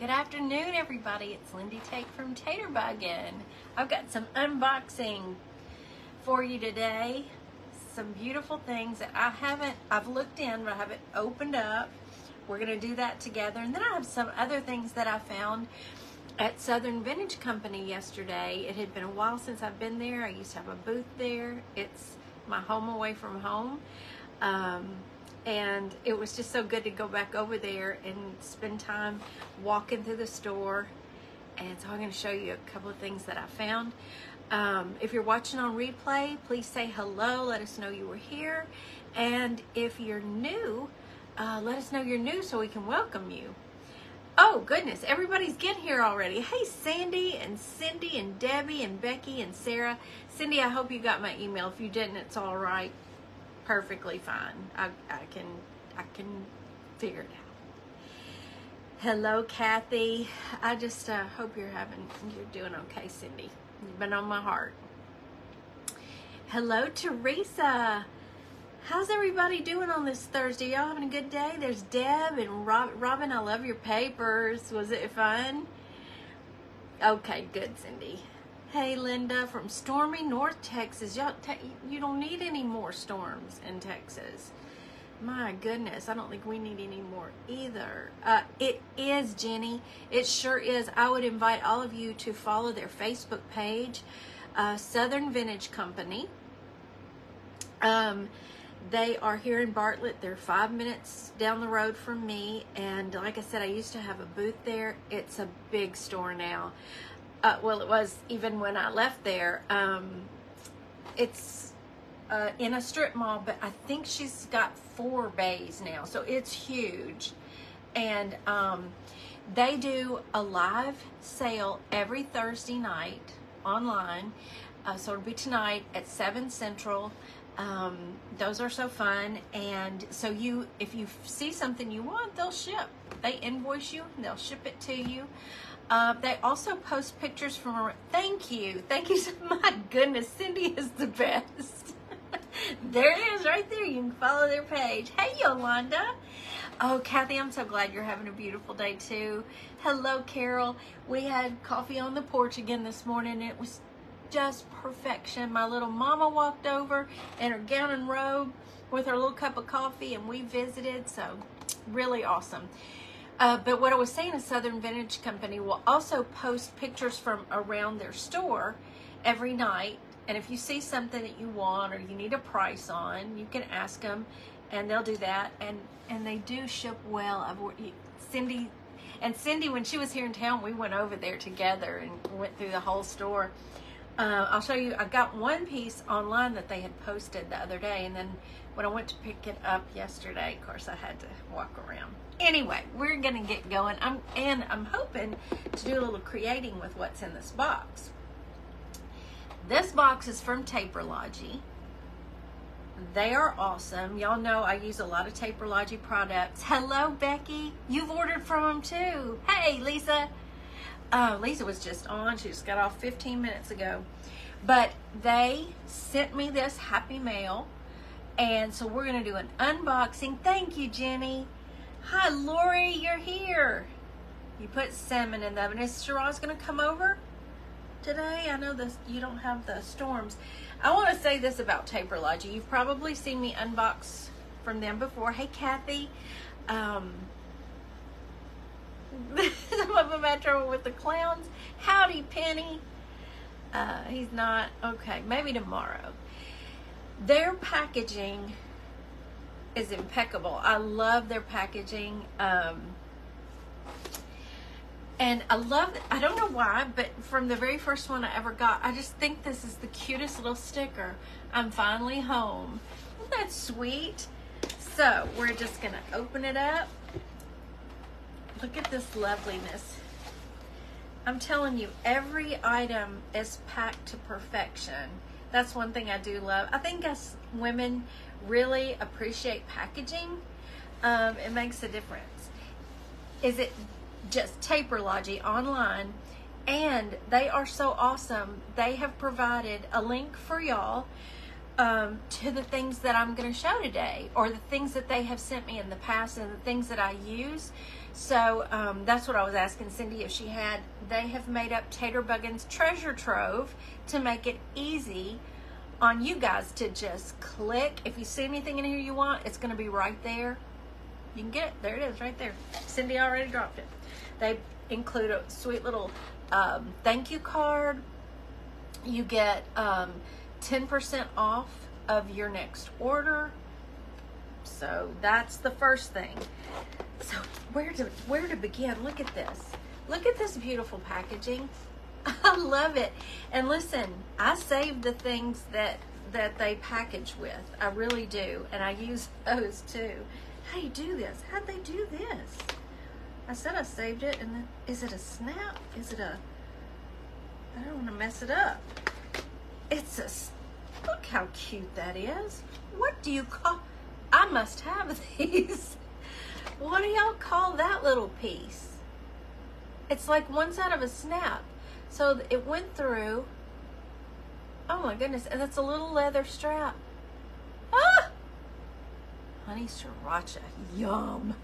Good afternoon, everybody. It's Lindy Take from Taterbuggin. I've got some unboxing for you today. Some beautiful things that I haven't, I've looked in, but I haven't opened up. We're going to do that together. And then I have some other things that I found at Southern Vintage Company yesterday. It had been a while since I've been there. I used to have a booth there. It's my home away from home. Um, and it was just so good to go back over there and spend time walking through the store. And so I'm going to show you a couple of things that I found. Um, if you're watching on replay please say hello let us know you were here. And if you're new uh, let us know you're new so we can welcome you. Oh goodness everybody's getting here already. Hey Sandy and Cindy and Debbie and Becky and Sarah. Cindy I hope you got my email. If you didn't it's all right perfectly fine. I, I can I can figure it out. Hello, Kathy. I just uh, hope you're having you're doing okay, Cindy. You've been on my heart. Hello, Teresa. How's everybody doing on this Thursday? Y'all having a good day? There's Deb and Rob, Robin. I love your papers. Was it fun? Okay, good, Cindy. Hey, Linda from stormy North Texas. Y'all, te- you don't need any more storms in Texas. My goodness, I don't think we need any more either. Uh, it is, Jenny. It sure is. I would invite all of you to follow their Facebook page, uh, Southern Vintage Company. Um, they are here in Bartlett. They're five minutes down the road from me. And like I said, I used to have a booth there. It's a big store now uh, well, it was even when I left there. Um, it's uh, in a strip mall, but I think she's got four bays now, so it's huge. And um, they do a live sale every Thursday night online. Uh, so it'll be tonight at 7 Central. Um, those are so fun. And so you, if you see something you want, they'll ship. They invoice you, they'll ship it to you. Uh, they also post pictures from. Thank you, thank you. So, my goodness, Cindy is the best. there it is, right there. You can follow their page. Hey, Yolanda. Oh, Kathy, I'm so glad you're having a beautiful day too. Hello, Carol. We had coffee on the porch again this morning. It was just perfection. My little mama walked over in her gown and robe with her little cup of coffee, and we visited. So, really awesome. Uh, but what I was saying is Southern Vintage Company will also post pictures from around their store every night. And if you see something that you want or you need a price on, you can ask them and they'll do that. And, and they do ship well. I've, Cindy, and Cindy, when she was here in town, we went over there together and went through the whole store. Uh, I'll show you, I got one piece online that they had posted the other day. And then when I went to pick it up yesterday, of course, I had to walk around anyway, we're gonna get going. I'm and I'm hoping to do a little creating with what's in this box. This box is from Taperlogy. They are awesome. Y'all know I use a lot of Taperlogy products. Hello, Becky. You've ordered from them too. Hey, Lisa. Uh, Lisa was just on. She just got off 15 minutes ago. But they sent me this happy mail. And so we're going to do an unboxing. Thank you, Jenny. Hi, Lori, you're here. You put salmon in the oven. Is Shiraz going to come over today? I know this. you don't have the storms. I want to say this about Taperlogy. You've probably seen me unbox from them before. Hey, Kathy. Um, some of them had with the clowns. Howdy, Penny. Uh, he's not. Okay, maybe tomorrow. Their packaging is impeccable. I love their packaging. Um, and I love, I don't know why, but from the very first one I ever got, I just think this is the cutest little sticker. I'm finally home. Isn't that sweet? So we're just going to open it up. Look at this loveliness. I'm telling you, every item is packed to perfection. That's one thing I do love. I think us women, really appreciate packaging, um, it makes a difference. Is it just Taperlogy online? And they are so awesome. They have provided a link for y'all um, to the things that I'm going to show today or the things that they have sent me in the past and the things that I use. So um, that's what I was asking Cindy if she had. They have made up Taterbuggin's treasure trove to make it easy on you guys to just click. If you see anything in here you want, it's going to be right there. You can get it. There it is, right there. Cindy already dropped it. They include a sweet little um, thank you card. You get um, 10% off of your next order. So that's the first thing. So where to where to begin? Look at this. Look at this beautiful packaging. I love it. And listen, I save the things that that they package with. I really do, and I use those too. How do you do this? How'd they do this? I said I saved it, and then is it a snap? Is it a? I don't want to mess it up. It's a. Look how cute that is. What do you call? I must have these. What do y'all call that little piece? It's like one side of a snap. So it went through. Oh my goodness, and that's a little leather strap. Ah! Honey sriracha, yum.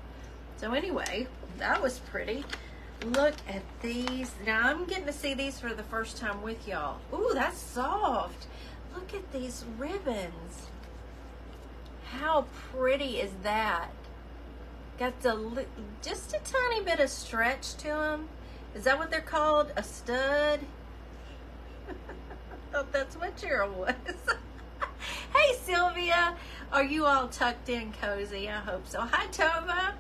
So anyway, that was pretty. Look at these. Now I'm getting to see these for the first time with y'all. Ooh, that's soft. Look at these ribbons. How pretty is that? Got the just a tiny bit of stretch to them. Is that what they're called? A stud? I thought that's what Cheryl was. hey Sylvia, are you all tucked in cozy? I hope so. Hi Tova.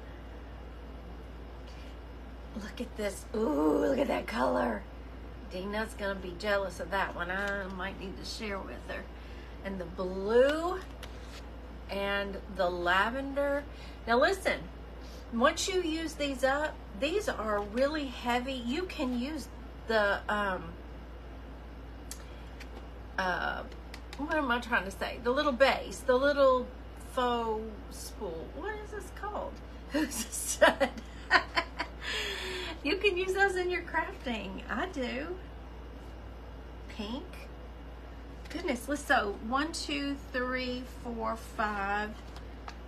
Look at this. Ooh, look at that color. Dina's gonna be jealous of that one. I might need to share with her. And the blue and the lavender. Now listen, once you use these up, these are really heavy. You can use the, um, uh, what am I trying to say? The little base, the little faux spool. What is this called? Who's a stud? you can use those in your crafting. I do. Pink. Goodness, let's so one, two, three, four, five,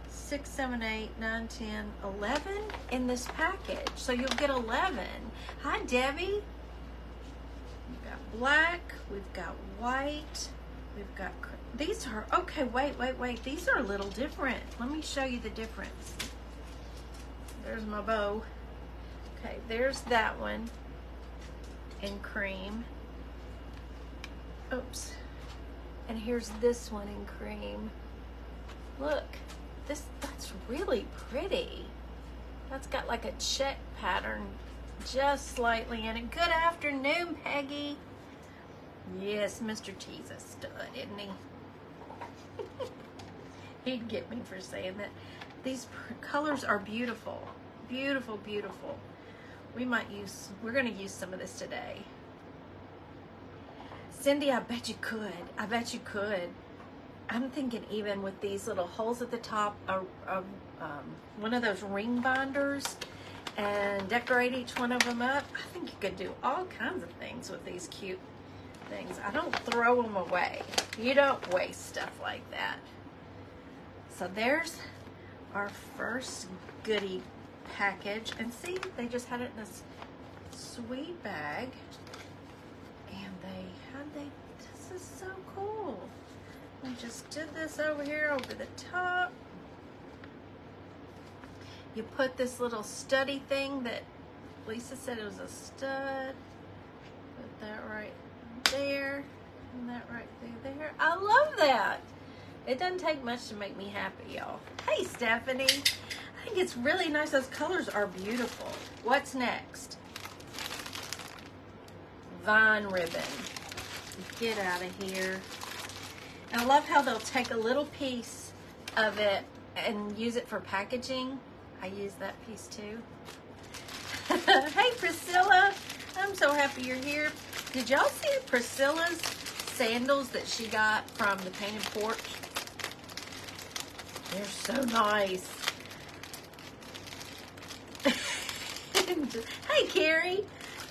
six, seven, eight, nine, ten, eleven in this package. So you'll get 11. Hi, Debbie. We've got black, we've got white, we've got, these are, okay, wait, wait, wait. These are a little different. Let me show you the difference. There's my bow. Okay, there's that one in cream. Oops. And here's this one in cream. Look, this that's really pretty. That's got like a check pattern just slightly in it. Good afternoon, Peggy. Yes, Mr. T's a stud, isn't he? He'd get me for saying that. These colors are beautiful. Beautiful, beautiful. We might use, we're going to use some of this today. Cindy, I bet you could. I bet you could. I'm thinking even with these little holes at the top, a, a, um, one of those ring binders and decorate each one of them up. I think you could do all kinds of things with these cute things. I don't throw them away. You don't waste stuff like that. So there's our first goodie package. And see, they just had it in this sweet bag. And they had they, this is so cool. We just did this over here over the top. You put this little study thing that Lisa said it was a stud. Put that right there and that right there. there. I love that. It doesn't take much to make me happy, y'all. Hey, Stephanie. I think it's really nice. Those colors are beautiful. What's next? Vine ribbon. Get out of here. And I love how they'll take a little piece of it and use it for packaging. I use that piece too. hey Priscilla, I'm so happy you're here. Did y'all see Priscilla's sandals that she got from the Painted Porch? They're so nice. hey Carrie,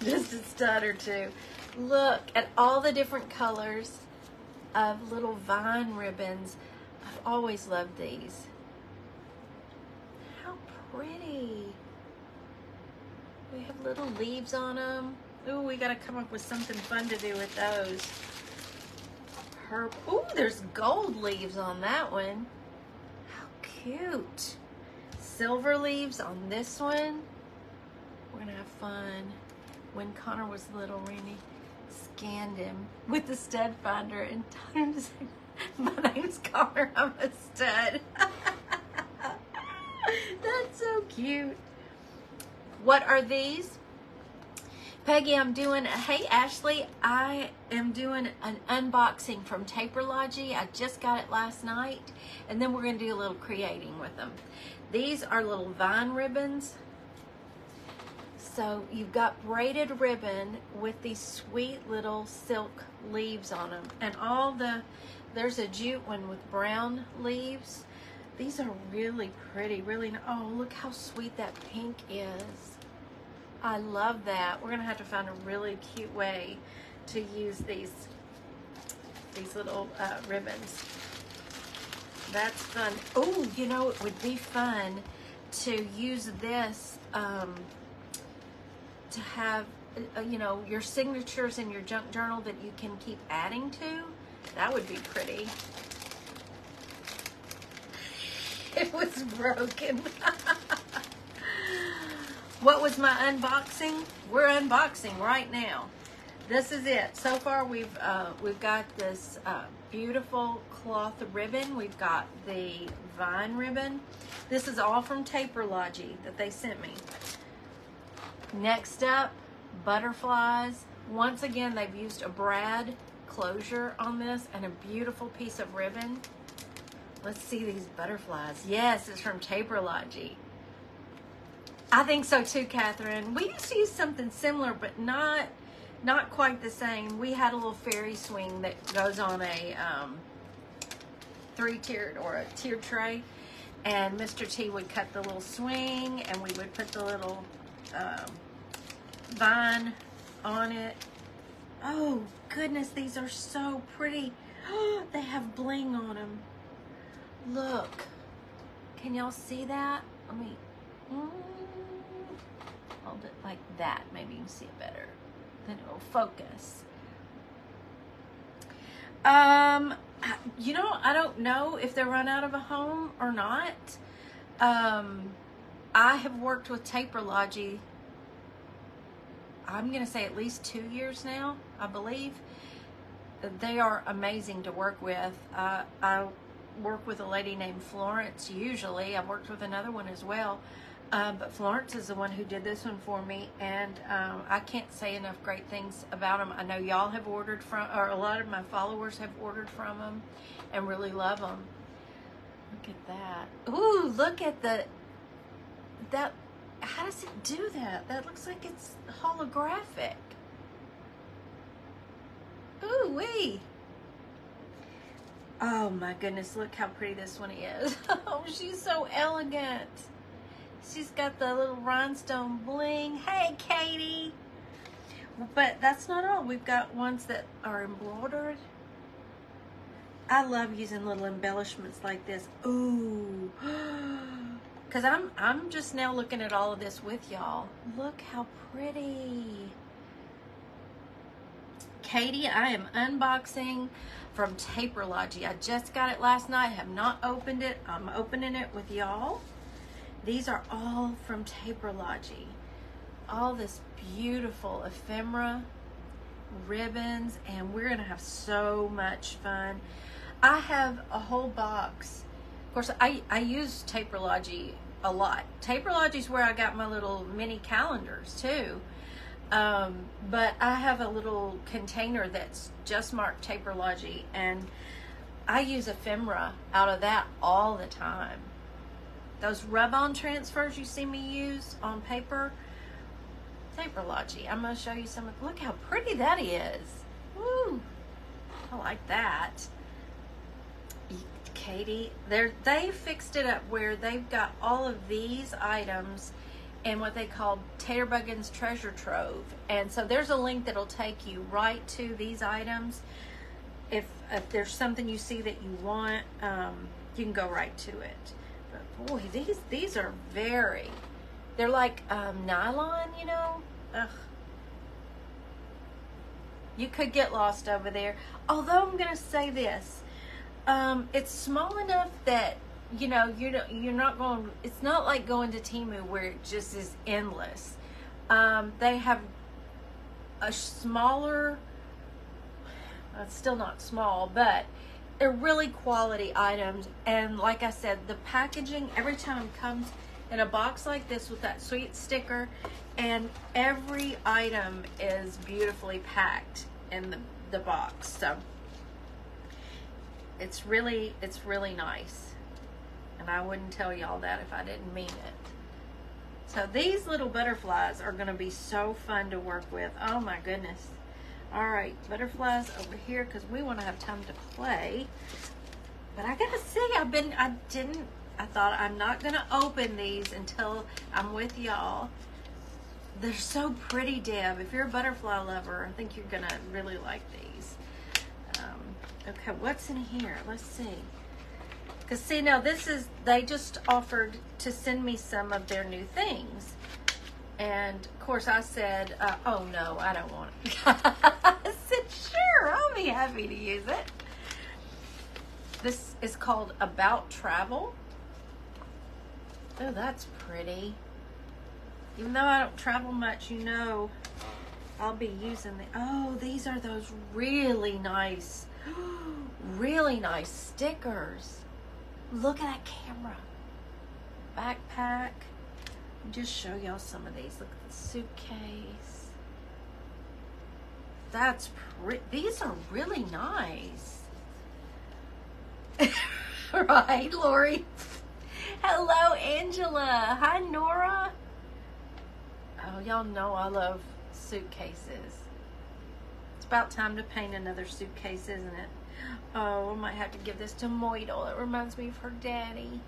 just a stud or two. Look at all the different colors of little vine ribbons. I've always loved these. How pretty. We have little leaves on them. Ooh, we gotta come up with something fun to do with those. Herb. Ooh, there's gold leaves on that one. How cute. Silver leaves on this one. We're gonna have fun. When Connor was little, Randy scanned him with the stud finder and told him to say, my name's Connor, I'm a stud. That's so cute. What are these? Peggy, I'm doing, hey Ashley, I am doing an unboxing from Taperlogy. I just got it last night, and then we're going to do a little creating with them. These are little vine ribbons. So you've got braided ribbon with these sweet little silk leaves on them. And all the, there's a jute one with brown leaves. These are really pretty, really, oh, look how sweet that pink is. I love that. We're gonna have to find a really cute way to use these these little uh, ribbons. That's fun. Oh, you know, it would be fun to use this um, to have, uh, you know, your signatures in your junk journal that you can keep adding to. That would be pretty. It was broken. What was my unboxing? We're unboxing right now. This is it. So far, we've uh, we've got this uh, beautiful cloth ribbon. We've got the vine ribbon. This is all from Taperlogy that they sent me. Next up, butterflies. Once again, they've used a brad closure on this and a beautiful piece of ribbon. Let's see these butterflies. Yes, it's from Taperlogy. I think so too, Catherine. We used to use something similar, but not not quite the same. We had a little fairy swing that goes on a um, three-tiered or a tiered tray, and Mr. T would cut the little swing, and we would put the little um, vine on it. Oh goodness, these are so pretty. they have bling on them. Look, can y'all see that? Let me. Mm hold it like that. Maybe you can see it better. Then it will focus. Um, you know, I don't know if they're run out of a home or not. Um, I have worked with Taper Taperlogy. I'm going to say at least two years now, I believe. They are amazing to work with. Uh, I work with a lady named Florence usually. I've worked with another one as well. Um, but Florence is the one who did this one for me, and um, I can't say enough great things about them. I know y'all have ordered from, or a lot of my followers have ordered from them, and really love them. Look at that! Ooh, look at the that. How does it do that? That looks like it's holographic. Ooh wee! Oh my goodness! Look how pretty this one is. oh, she's so elegant. She's got the little rhinestone bling. Hey, Katie. But that's not all. We've got ones that are embroidered. I love using little embellishments like this. Ooh. Cause I'm I'm just now looking at all of this with y'all. Look how pretty. Katie, I am unboxing from Taperlogy. I just got it last night. have not opened it. I'm opening it with y'all. These are all from Taperlogy. All this beautiful ephemera ribbons, and we're going to have so much fun. I have a whole box. Of course, I, I use Taperlogy a lot. Taperlogy is where I got my little mini calendars too. Um, but I have a little container that's just marked Taperlogy, and I use ephemera out of that all the time. Those rub-on transfers you see me use on paper, Taperlogy. I'm going to show you some. Look how pretty that is. Woo! I like that. Katie, they they fixed it up where they've got all of these items in what they call Taterbuggin's Treasure Trove. And so there's a link that'll take you right to these items. if if there's something you see that you want, um, you can go right to it. But boy, these these are very, they're like um, nylon, you know. Ugh. You could get lost over there. Although I'm gonna say this, um, it's small enough that you know you're you're not going. It's not like going to Temu where it just is endless. Um, they have a smaller. It's still not small, but they're really quality items. And like I said, the packaging every time it comes in a box like this with that sweet sticker, and every item is beautifully packed in the, the box. So it's really it's really nice. And I wouldn't tell y'all that if I didn't mean it. So these little butterflies are going to be so fun to work with. Oh my goodness. All right, butterflies over here because we want to have time to play. But I gotta see, I've been, I didn't, I thought I'm not gonna open these until I'm with y'all. They're so pretty, Deb. If you're a butterfly lover, I think you're gonna really like these. Okay, what's in here? Let's see. Because see, now this is, they just offered to send me some of their new things. And of course I said, uh, oh no, I don't want it. I said, sure, I'll be happy to use it. This is called About Travel. Oh, that's pretty. Even though I don't travel much, you know, I'll be using the, oh, these are those really nice, really nice stickers. Look at that camera. Backpack. Just show y'all some of these. Look at the suitcase. That's pretty. These are really nice. right, Lori? Hello, Angela. Hi, Nora. Oh, y'all know I love suitcases. It's about time to paint another suitcase, isn't it? Oh, I might have to give this to Moidle. It reminds me of her daddy.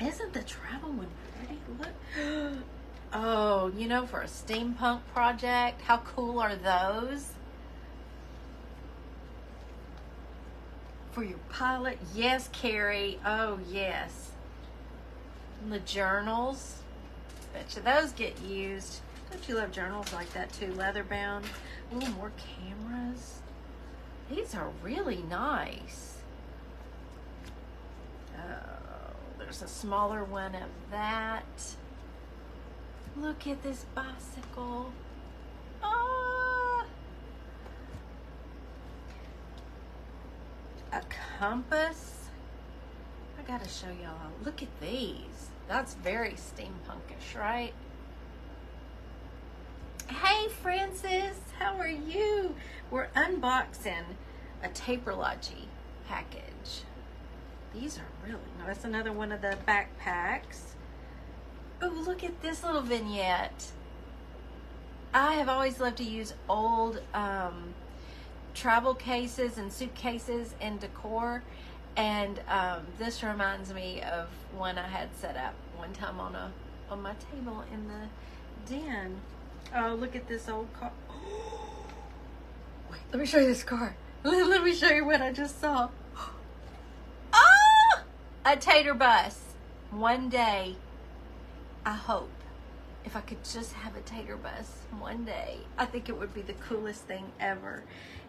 Isn't the travel one pretty? Look. Oh, you know, for a steampunk project, how cool are those? For your pilot, yes, Carrie. Oh, yes. And the journals, bet you those get used. Don't you love journals like that too? Leather bound. A little more cameras. These are really nice. Oh, there's a smaller one of that. Look at this bicycle. Ah! A compass. I gotta show y'all. Look at these. That's very steampunkish, right? Francis, how are you? We're unboxing a Taperlogy package. These are really nice. That's another one of the backpacks. Oh, look at this little vignette. I have always loved to use old um, travel cases and suitcases and decor. And um, this reminds me of one I had set up one time on a on my table in the den. Oh, look at this old car. Wait, let me show you this car. Let me show you what I just saw. Ah! A tater bus. One day, I hope, if I could just have a tater bus one day, I think it would be the coolest thing ever.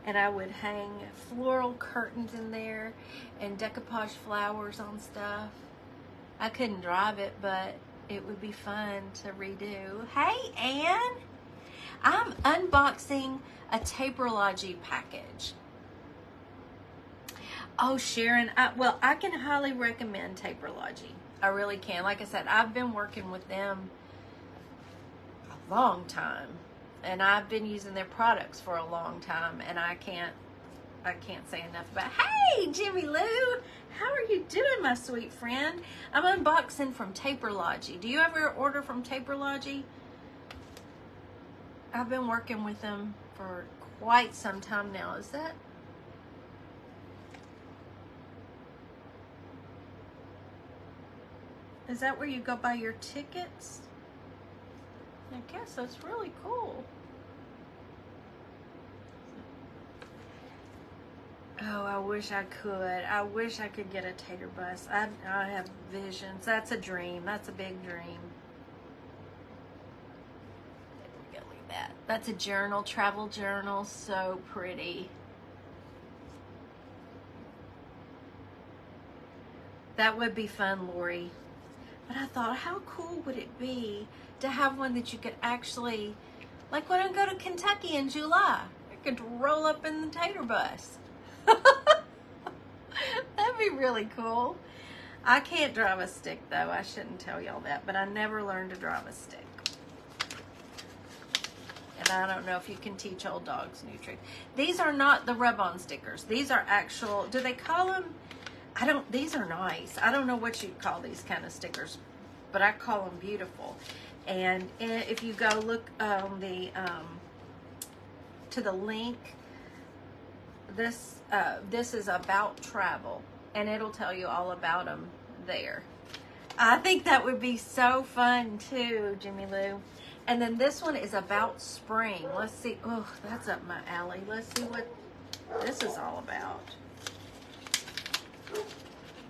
And I would hang floral curtains in there and decoupage flowers on stuff. I couldn't drive it, but it would be fun to redo. Hey, Anne! I'm unboxing a Taperology package. Oh, Sharon, I, well, I can highly recommend Taperology. I really can. Like I said, I've been working with them a long time, and I've been using their products for a long time, and I can't, I can't say enough about. Hey, Jimmy Lou, how are you doing, my sweet friend? I'm unboxing from Taperology. Do you ever order from Taperlogy? I've been working with them for quite some time now. Is that? Is that where you go buy your tickets? I guess that's really cool. Oh, I wish I could. I wish I could get a tater bus. I, I have visions. That's a dream. That's a big dream. That. That's a journal, travel journal. So pretty. That would be fun, Lori. But I thought, how cool would it be to have one that you could actually, like when I go to Kentucky in July, I could roll up in the tater bus. That'd be really cool. I can't drive a stick though. I shouldn't tell y'all that, but I never learned to drive a stick. And I don't know if you can teach old dogs new tricks. These are not the rub-on stickers. These are actual, do they call them? I don't, these are nice. I don't know what you'd call these kind of stickers, but I call them beautiful. And if you go look on the, um, to the link, this uh, this is about travel, and it'll tell you all about them there. I think that would be so fun too, Jimmy Lou. And then this one is about spring. Let's see. Oh, that's up my alley. Let's see what this is all about.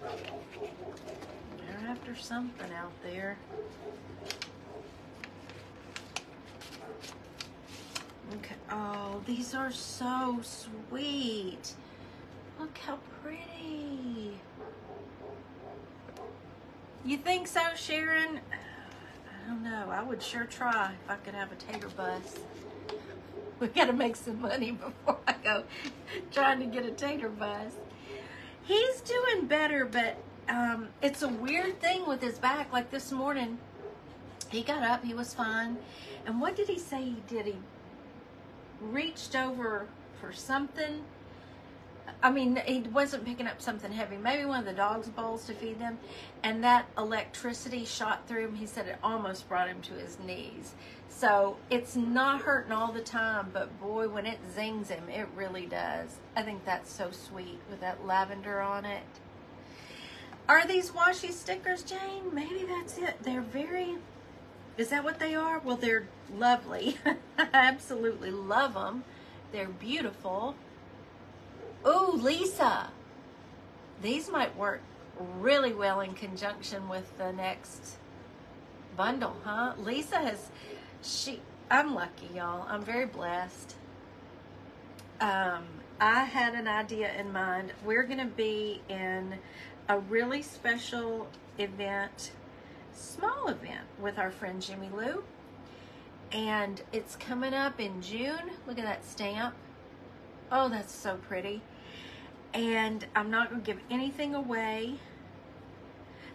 They're after something out there. Okay. Oh, these are so sweet. Look how pretty. You think so, Sharon? I don't know. I would sure try if I could have a tater bus. We gotta make some money before I go trying to get a tater bus. He's doing better, but um, it's a weird thing with his back. Like this morning, he got up, he was fine. And what did he say he did? He reached over for something. I mean, he wasn't picking up something heavy, maybe one of the dog's bowls to feed them, and that electricity shot through him. He said it almost brought him to his knees. So it's not hurting all the time, but boy, when it zings him, it really does. I think that's so sweet with that lavender on it. Are these washi stickers, Jane? Maybe that's it. They're very is that what they are? Well, they're lovely. I absolutely love them. They're beautiful. Oh, Lisa. These might work really well in conjunction with the next bundle, huh? Lisa has, she, I'm lucky, y'all. I'm very blessed. Um, I had an idea in mind. We're going to be in a really special event small event with our friend Jimmy Lou. And it's coming up in June. Look at that stamp. Oh, that's so pretty. And I'm not going to give anything away.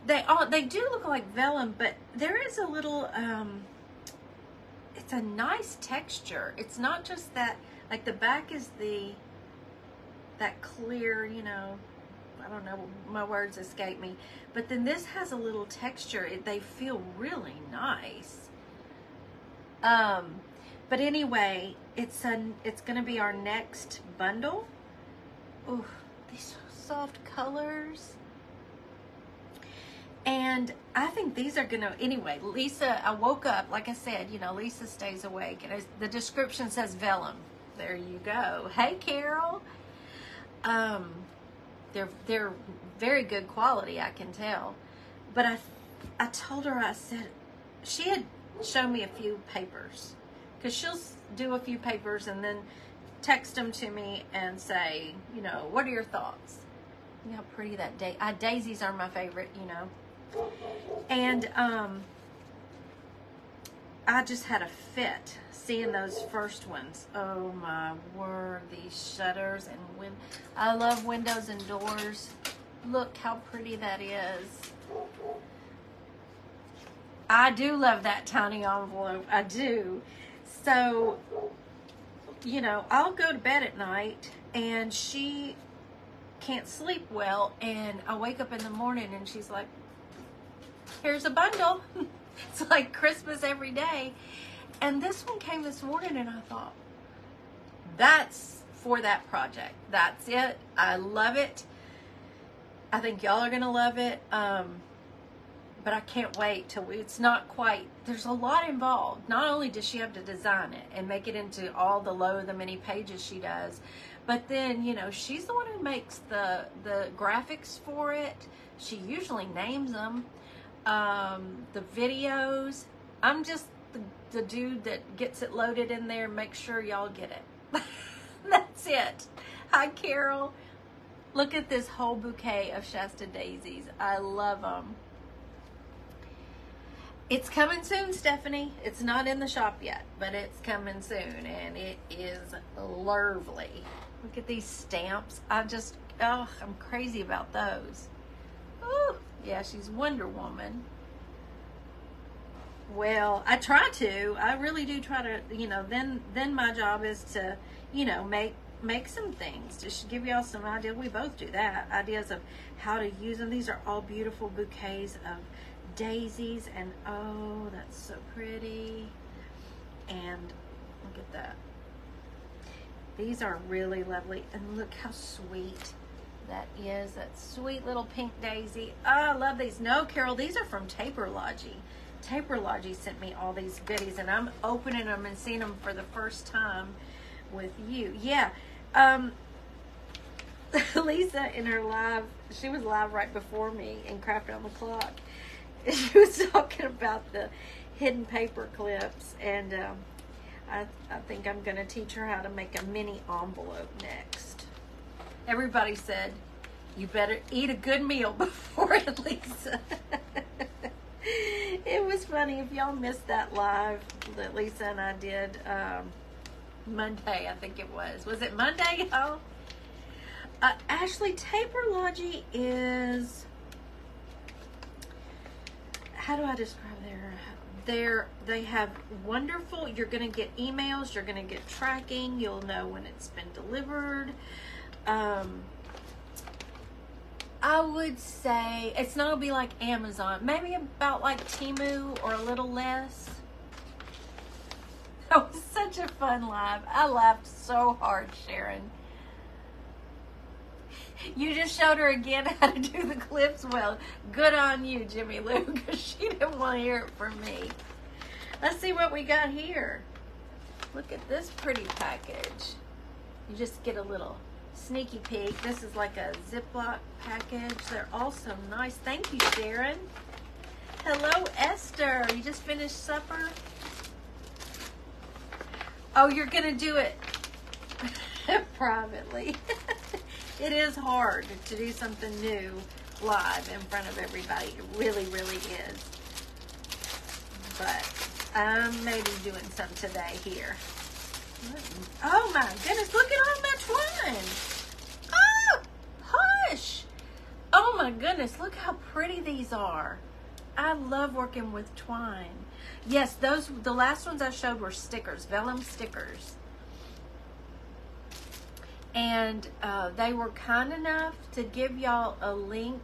They all they do look like vellum, but there is a little um it's a nice texture. It's not just that like the back is the that clear, you know, I don't know, my words escape me. But then this has a little texture. It, they feel really nice. Um, but anyway, it's a, it's going to be our next bundle. Oh, these soft colors. And I think these are going to, anyway, Lisa, I woke up, like I said, you know, Lisa stays awake. And the description says vellum. There you go. Hey, Carol. Um, they're they're very good quality, I can tell. But I I told her I said she had shown me a few papers because she'll do a few papers and then text them to me and say, you know, what are your thoughts? How pretty that day. Uh, daisies are my favorite, you know. And um, I just had a fit seeing those first ones. Oh my word, these shutters and win. I love windows and doors. Look how pretty that is. I do love that tiny envelope. I do. So, you know, I'll go to bed at night and she can't sleep well and I wake up in the morning and she's like, here's a bundle. it's like Christmas every day. And this one came this morning and I thought, that's for that project. That's it. I love it. I think y'all are going to love it. Um, but I can't wait till it's not quite. There's a lot involved. Not only does she have to design it and make it into all the low, the many pages she does, but then you know she's the one who makes the the graphics for it. She usually names them, um, the videos. I'm just the, the dude that gets it loaded in there. Make sure y'all get it. That's it. Hi, Carol. Look at this whole bouquet of Shasta daisies. I love them. It's coming soon, Stephanie. It's not in the shop yet, but it's coming soon, and it is lovely. Look at these stamps. I just, oh, I'm crazy about those. Oh, yeah, she's Wonder Woman. Well, I try to. I really do try to, you know, then then my job is to, you know, make make some things to give y'all some ideas. We both do that. Ideas of how to use them. These are all beautiful bouquets of daisies and oh, that's so pretty. And look at that. These are really lovely. And look how sweet that is. That sweet little pink daisy. Oh, I love these. No, Carol, these are from Taperlogy. Taperlogy sent me all these goodies and I'm opening them and seeing them for the first time with you. Yeah. Um, Lisa in her live, she was live right before me in Craft on the Clock. She was talking about the hidden paper clips and um, I, I think I'm going to teach her how to make a mini envelope next. Everybody said, you better eat a good meal before it, Lisa. it was funny. If y'all missed that live that Lisa and I did um, Monday, I think it was. Was it Monday, y'all? Uh, Ashley, Taperlogy is. How do I describe their? They're, they have wonderful. You're going to get emails. You're going to get tracking. You'll know when it's been delivered. Um, I would say it's not gonna be like Amazon. Maybe about like Temu or a little less. That was such a fun live. I laughed so hard, Sharon. You just showed her again how to do the clips well. Good on you, Jimmy Lou, because she didn't want to hear it from me. Let's see what we got here. Look at this pretty package. You just get a little sneaky peek. This is like a Ziploc package. They're also nice. Thank you, Sharon. Hello, Esther. You just finished supper? Oh, you're going to do it privately. It is hard to do something new live in front of everybody. It really, really is. But I'm maybe doing some today here. Oh my goodness, look at all my twine. Oh, hush. Oh my goodness, look how pretty these are. I love working with twine. Yes, those the last ones I showed were stickers, vellum stickers. And uh, they were kind enough to give y'all a link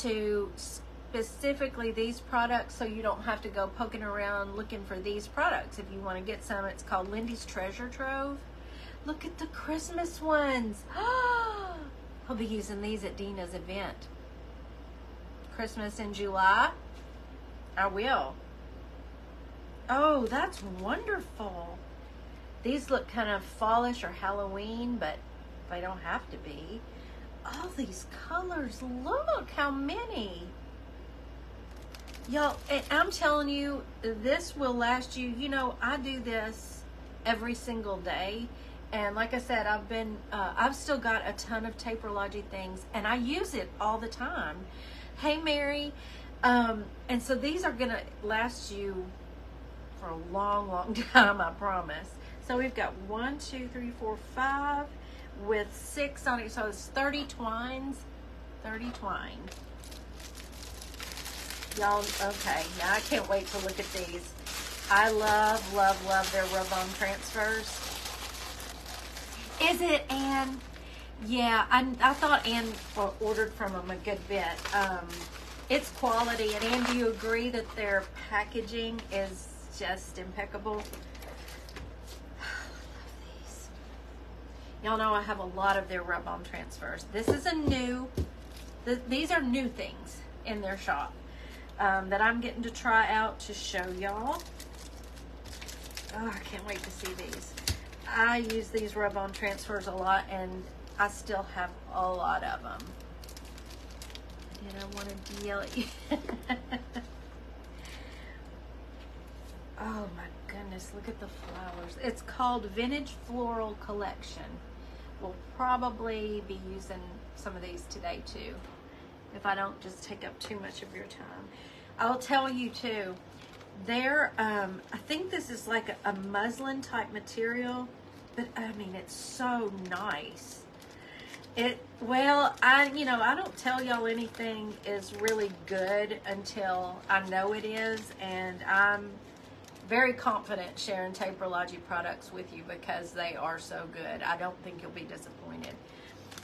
to specifically these products so you don't have to go poking around looking for these products. If you want to get some, it's called Lindy's Treasure Trove. Look at the Christmas ones. I'll be using these at Dina's event. Christmas in July. I will. Oh, that's wonderful. These look kind of fallish or Halloween, but they don't have to be. All these colors. Look how many. Y'all, I'm telling you, this will last you. You know, I do this every single day. And like I said, I've been, uh, I've still got a ton of Taperlogy things and I use it all the time. Hey, Mary. Um, and so these are going to last you for a long, long time, I promise. So we've got one, two, three, four, five with six on it. So it's 30 twines, 30 twine. Y'all, okay, now I can't wait to look at these. I love, love, love their rub-on transfers. Is it, Anne? Yeah, I, I thought Anne ordered from them a good bit. Um, it's quality, and Anne, do you agree that their packaging is just impeccable? Y'all know I have a lot of their rub-on transfers. This is a new, th these are new things in their shop. um, that I'm getting to try out to show y'all. Oh, I can't wait to see these. I use these rub-on transfers a lot and I still have a lot of them. And I want to deal it. oh my goodness, look at the flowers. It's called Vintage Floral Collection. We'll probably be using some of these today too, if I don't just take up too much of your time. I'll tell you too, there, um, I think this is like a, a muslin type material, but I mean, it's so nice. It, well, I, you know, I don't tell y'all anything is really good until I know it is, and I'm very confident sharing Taperlogy products with you because they are so good. I don't think you'll be disappointed.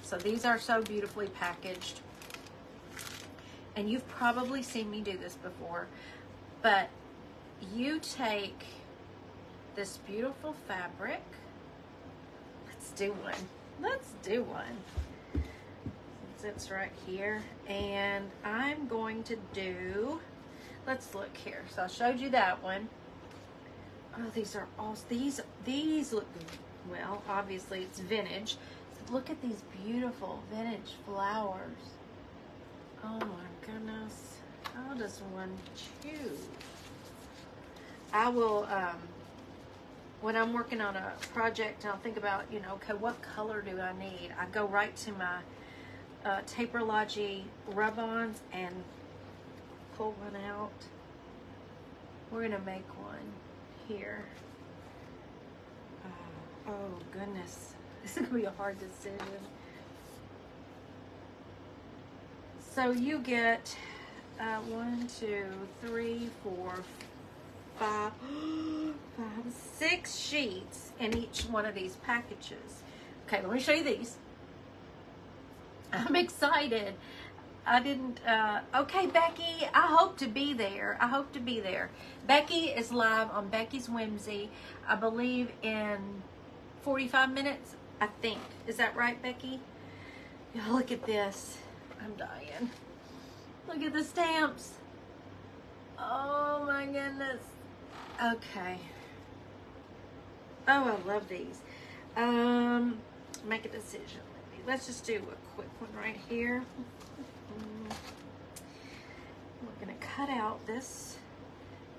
So these are so beautifully packaged. And you've probably seen me do this before, but you take this beautiful fabric. Let's do one. Let's do one. Since it's right here. And I'm going to do, let's look here. So I showed you that one. Oh, these are all, these, these look, well, obviously it's vintage. Look at these beautiful vintage flowers. Oh my goodness. How does one choose? I will, um, when I'm working on a project, I'll think about, you know, okay, what color do I need? I go right to my uh, Taperlogy rub-ons and pull one out. We're going to make one here. Uh, oh, goodness. This is going to be a hard decision. So you get uh, one, two, three, four, five, five, six sheets in each one of these packages. Okay, let me show you these. I'm excited. I didn't, uh, okay, Becky, I hope to be there. I hope to be there. Becky is live on Becky's Whimsy, I believe in 45 minutes, I think. Is that right, Becky? Y'all look at this. I'm dying. Look at the stamps. Oh my goodness. Okay. Oh, I love these. Um, make a decision. Let's just do a quick one right here. To cut out this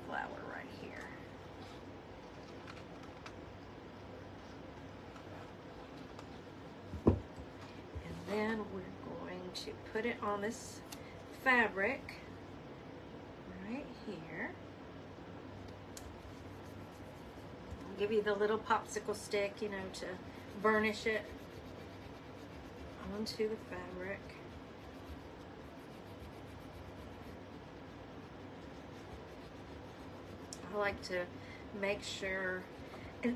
flower right here. And then we're going to put it on this fabric right here. give you the little popsicle stick, you know, to burnish it onto the fabric. I like to make sure,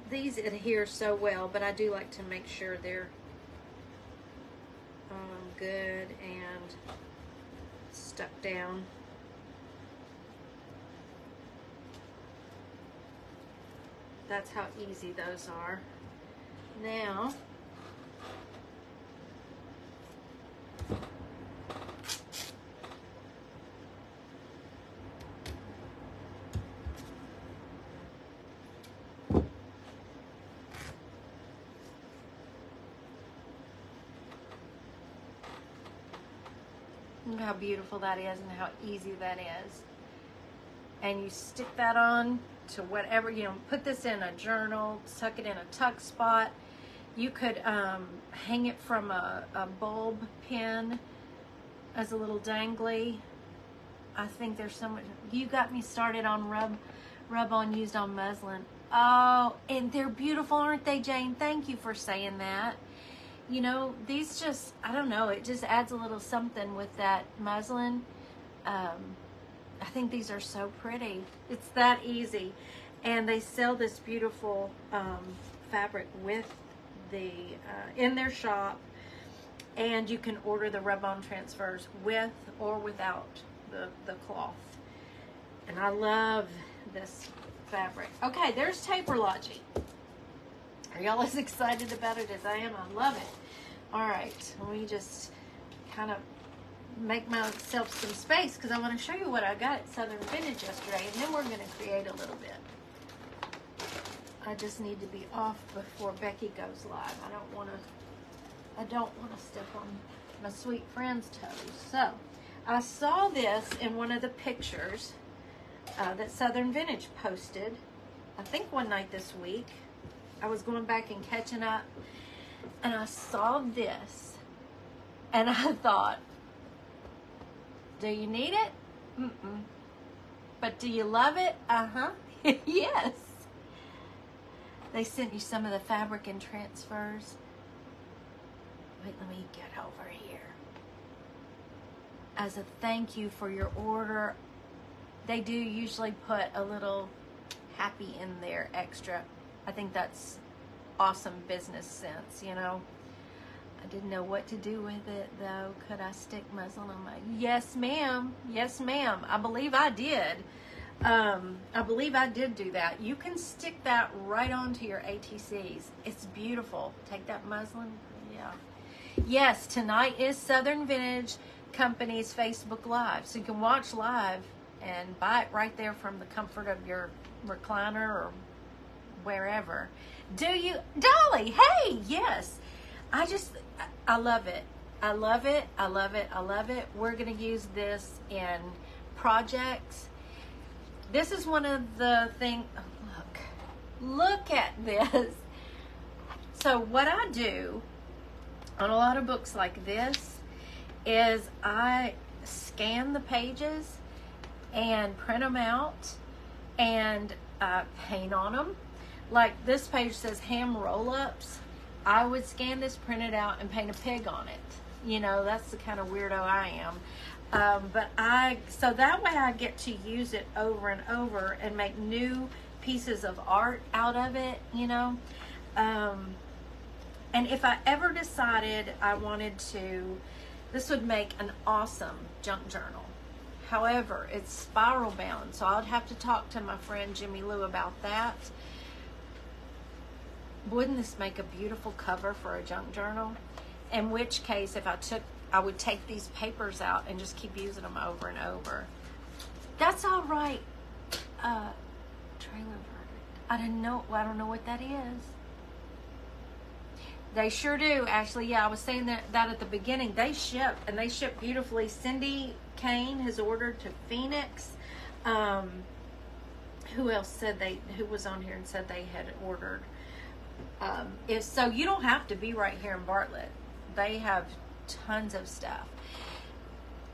these adhere so well, but I do like to make sure they're um, good and stuck down. That's how easy those are. Now, How beautiful that is and how easy that is. And you stick that on to whatever, you know, put this in a journal, tuck it in a tuck spot. You could um, hang it from a, a bulb pin as a little dangly. I think there's so much, you got me started on rub, rub on used on muslin. Oh, and they're beautiful, aren't they, Jane? Thank you for saying that. You know, these just, I don't know, it just adds a little something with that muslin. Um, I think these are so pretty. It's that easy. And they sell this beautiful um, fabric with the, uh, in their shop. And you can order the rub-on transfers with or without the, the cloth. And I love this fabric. Okay, there's Taperlogy. Are y'all as excited about it as I am? I love it. All right, let me just kind of make myself some space because I want to show you what I got at Southern Vintage yesterday, and then we're going to create a little bit. I just need to be off before Becky goes live. I don't want to. I don't want to step on my sweet friend's toes. So, I saw this in one of the pictures uh, that Southern Vintage posted. I think one night this week. I was going back and catching up, and I saw this, and I thought, "Do you need it? Mm-mm. But do you love it? Uh huh. yes." They sent you some of the fabric and transfers. Wait, let me get over here. As a thank you for your order, they do usually put a little happy in there extra. I think that's awesome business sense, you know. I didn't know what to do with it though. Could I stick muslin on my? Yes, ma'am. Yes, ma'am. I believe I did. Um, I believe I did do that. You can stick that right onto your ATCs. It's beautiful. Take that muslin. Yeah. Yes, tonight is Southern Vintage Company's Facebook Live. So you can watch live and buy it right there from the comfort of your recliner or wherever. Do you, Dolly? Hey, yes. I just, I love it. I love it. I love it. I love it. We're going to use this in projects this is one of the things, oh, look, look at this. So what I do on a lot of books like this is I scan the pages and print them out and uh, paint on them. Like this page says ham roll-ups. I would scan this, print it out, and paint a pig on it. You know, that's the kind of weirdo I am. Um, but I, so that way I get to use it over and over and make new pieces of art out of it, you know. Um, and if I ever decided I wanted to, this would make an awesome junk journal. However, it's spiral bound, so I'd have to talk to my friend Jimmy Lou about that. Wouldn't this make a beautiful cover for a junk journal? In which case, if I took I would take these papers out and just keep using them over and over. That's all right. Uh, trailer verdict. I didn't know. I don't know what that is. They sure do, Ashley. Yeah, I was saying that, that at the beginning. They ship, and they ship beautifully. Cindy Kane has ordered to Phoenix. Um, who else said they, who was on here and said they had ordered? Um, if, so you don't have to be right here in Bartlett. They have tons of stuff.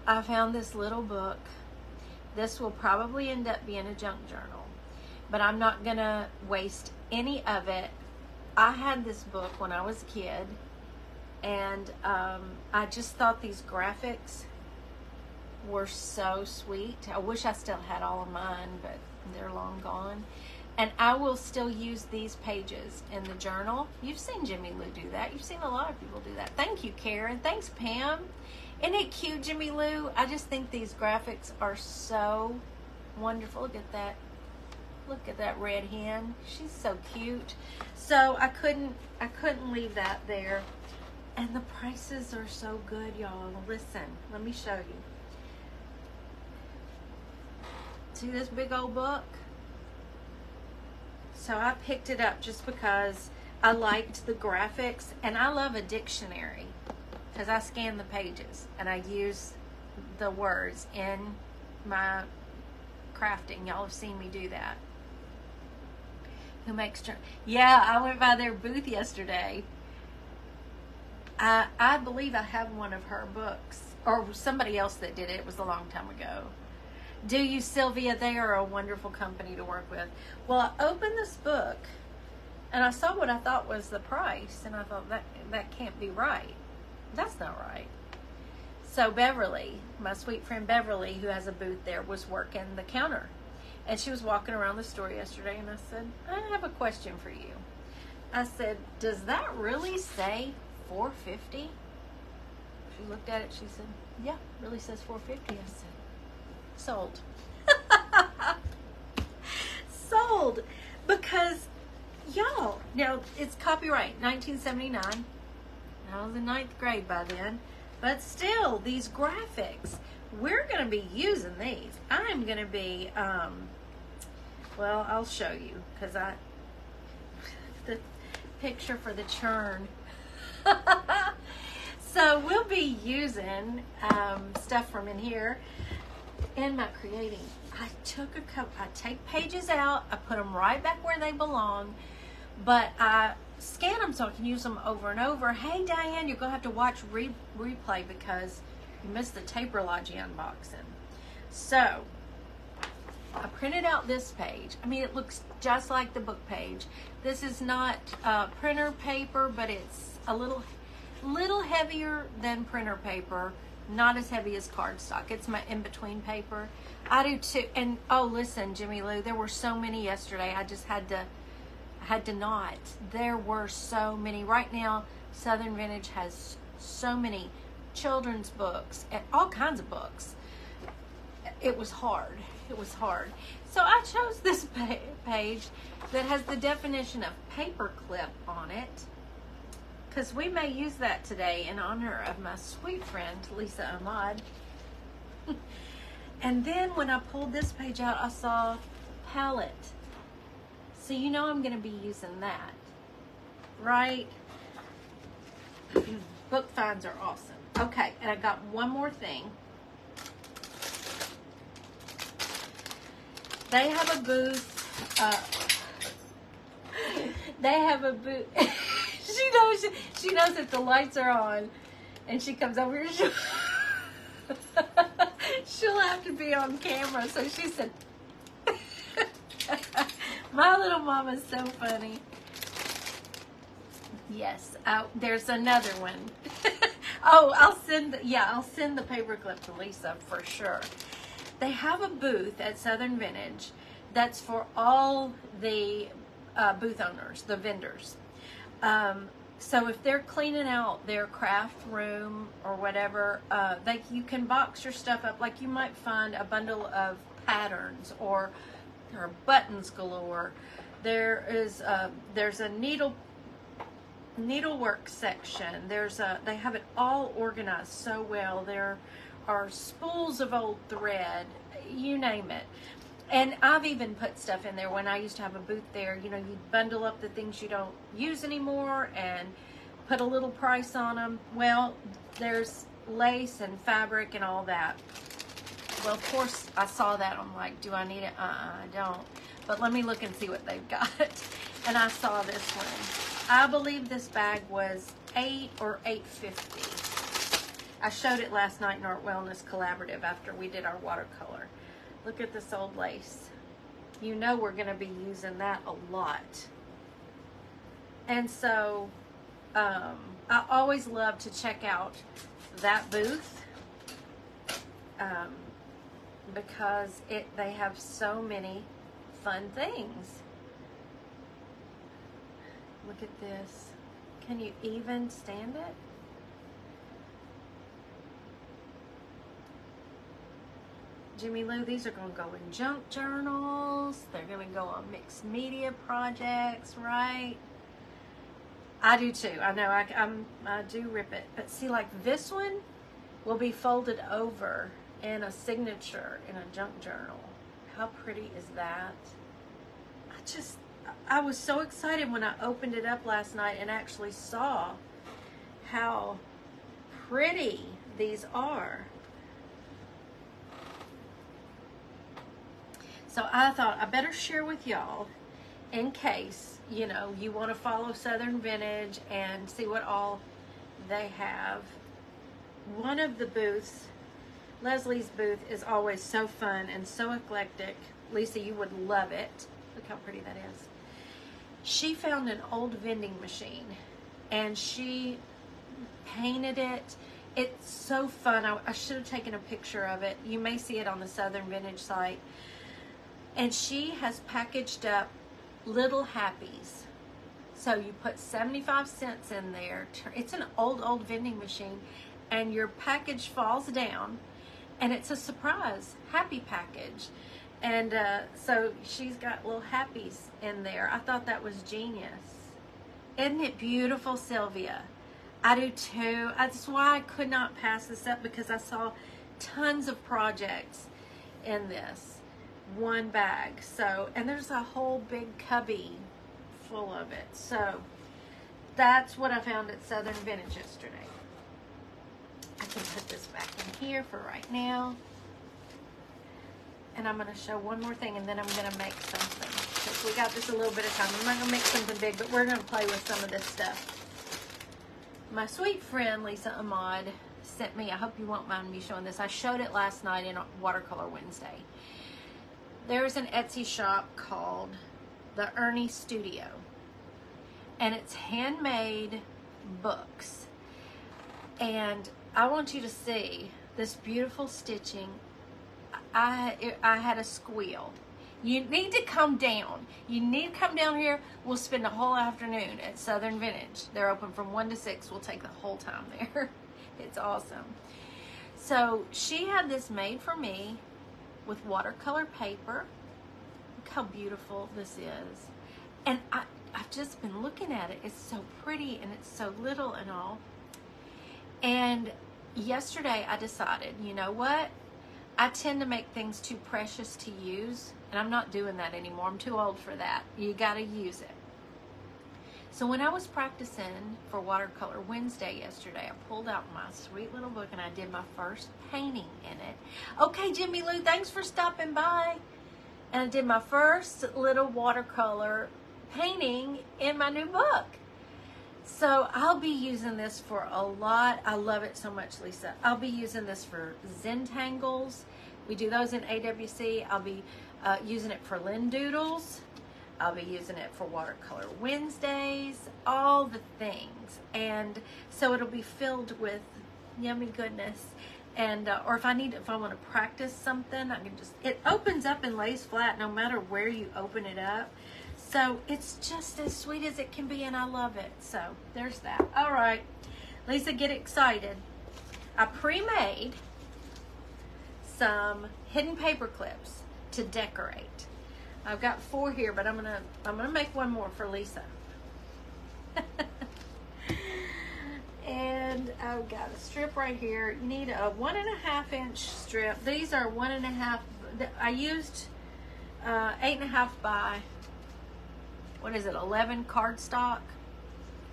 I found this little book. This will probably end up being a junk journal, but I'm not going to waste any of it. I had this book when I was a kid, and um, I just thought these graphics were so sweet. I wish I still had all of mine, but they're long gone. And I will still use these pages in the journal. You've seen Jimmy Lou do that. You've seen a lot of people do that. Thank you, Karen. Thanks, Pam. Isn't it cute, Jimmy Lou? I just think these graphics are so wonderful. Look at that. Look at that red hen. She's so cute. So I couldn't I couldn't leave that there. And the prices are so good, y'all. Listen, let me show you. See this big old book? So I picked it up just because I liked the graphics and I love a dictionary because I scan the pages and I use the words in my crafting. Y'all have seen me do that. Who makes Yeah, I went by their booth yesterday. I I believe I have one of her books or somebody else that did it. It was a long time ago. Do you, Sylvia? They are a wonderful company to work with. Well, I opened this book and I saw what I thought was the price, and I thought that that can't be right. That's not right. So Beverly, my sweet friend Beverly, who has a booth there, was working the counter, and she was walking around the store yesterday, and I said, "I have a question for you." I said, "Does that really say 450?" She looked at it. She said, "Yeah, really says 450." I said, sold. sold. Because, y'all, now it's copyright 1979. I was in ninth grade by then. But still, these graphics, we're going to be using these. I'm going to be, um, well, I'll show you because I, the picture for the churn. so we'll be using um, stuff from in here in my creating. I took a couple, I take pages out, I put them right back where they belong, but I scan them so I can use them over and over. Hey Diane, you're gonna have to watch re- replay because you missed the Taperlogy unboxing. So, I printed out this page. I mean, it looks just like the book page. This is not uh, printer paper, but it's a little, little heavier than printer paper. Not as heavy as cardstock. It's my in-between paper. I do too. And oh, listen, Jimmy Lou, there were so many yesterday. I just had to, had to not. There were so many. Right now, Southern Vintage has so many children's books and all kinds of books. It was hard. It was hard. So I chose this page that has the definition of paperclip on it because we may use that today in honor of my sweet friend Lisa Ahmad. and then when I pulled this page out, I saw palette. So you know I'm going to be using that, right? Book finds are awesome. Okay, and I got one more thing. They have a booth. Uh, they have a booth. she knows. She, she knows that the lights are on, and she comes over. She'll, she'll have to be on camera. So she said, "My little mama's so funny." Yes, uh, there's another one. oh, I'll send. the, Yeah, I'll send the paperclip to Lisa for sure. They have a booth at Southern Vintage that's for all the uh, booth owners, the vendors. Um, so if they're cleaning out their craft room or whatever, uh, they you can box your stuff up. Like you might find a bundle of patterns or or buttons galore. There is a, there's a needle needlework section. There's a they have it all organized so well. There are spools of old thread, you name it. And I've even put stuff in there when I used to have a booth there. You know, you bundle up the things you don't use anymore and put a little price on them. Well, there's lace and fabric and all that. Well, of course, I saw that. I'm like, do I need it? Uh-uh, I don't. But let me look and see what they've got. and I saw this one. I believe this bag was 8 or 850. I showed it last night in Art Wellness Collaborative after we did our watercolor. Look at this old lace. You know we're going to be using that a lot. And so um, I always love to check out that booth um, because it they have so many fun things. Look at this. Can you even stand it? Jimmy Lou, these are going to go in junk journals. They're going to go on mixed media projects, right? I do too. I know I, I'm, I do rip it. But see, like this one will be folded over in a signature in a junk journal. How pretty is that? I just, I was so excited when I opened it up last night and actually saw how pretty these are. So I thought I better share with y'all in case, you know, you want to follow Southern Vintage and see what all they have. One of the booths, Leslie's booth, is always so fun and so eclectic. Lisa, you would love it. Look how pretty that is. She found an old vending machine and she painted it. It's so fun. I, I should have taken a picture of it. You may see it on the Southern Vintage site and she has packaged up little happies. So you put 75 cents in there. It's an old, old vending machine, and your package falls down, and it's a surprise happy package. And uh, so she's got little happies in there. I thought that was genius. Isn't it beautiful, Sylvia? I do too. That's why I could not pass this up because I saw tons of projects in this one bag. So, and there's a whole big cubby full of it. So, that's what I found at Southern Vintage yesterday. I can put this back in here for right now. And I'm going to show one more thing and then I'm going to make something. Because we got just a little bit of time. I'm not going to make something big, but we're going to play with some of this stuff. My sweet friend Lisa Ahmad sent me, I hope you won't mind me showing this. I showed it last night in Watercolor Wednesday. There's an Etsy shop called the Ernie Studio. And it's handmade books. And I want you to see this beautiful stitching. I, I had a squeal. You need to come down. You need to come down here. We'll spend the whole afternoon at Southern Vintage. They're open from 1 to 6. We'll take the whole time there. it's awesome. So she had this made for me with watercolor paper. Look how beautiful this is. And I, I've just been looking at it. It's so pretty and it's so little and all. And yesterday I decided, you know what? I tend to make things too precious to use, and I'm not doing that anymore. I'm too old for that. You got to use it. So when I was practicing for Watercolor Wednesday yesterday, I pulled out my sweet little book and I did my first painting in it. Okay, Jimmy Lou, thanks for stopping by. And I did my first little watercolor painting in my new book. So I'll be using this for a lot. I love it so much, Lisa. I'll be using this for Zentangles. We do those in AWC. I'll be uh, using it for Lindoodles. I'll be using it for Watercolor Wednesdays, all the things. And so it'll be filled with yummy goodness. And, uh, or if I need, if I want to practice something, I can just, it opens up and lays flat no matter where you open it up. So it's just as sweet as it can be and I love it. So there's that. All right, Lisa, get excited. I pre-made some hidden paper clips to decorate. I've got four here, but I'm gonna I'm gonna make one more for Lisa. and I've got a strip right here. You need a one and a half inch strip. These are one and a half. I used uh, eight and a half by what is it? Eleven cardstock.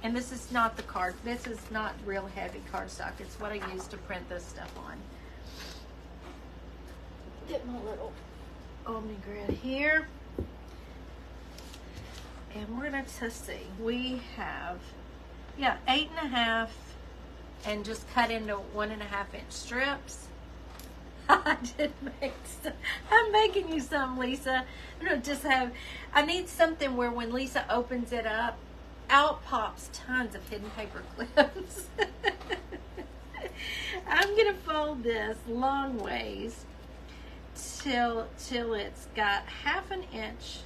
And this is not the card. This is not real heavy cardstock. It's what I use to print this stuff on. Get my little Omni grid here. And we're gonna just see. We have, yeah, eight and a half and just cut into one and a half inch strips. I did make some. I'm making you some, Lisa. Gonna just have, I need something where when Lisa opens it up, out pops tons of hidden paper clips. I'm gonna fold this long ways till till it's got half an inch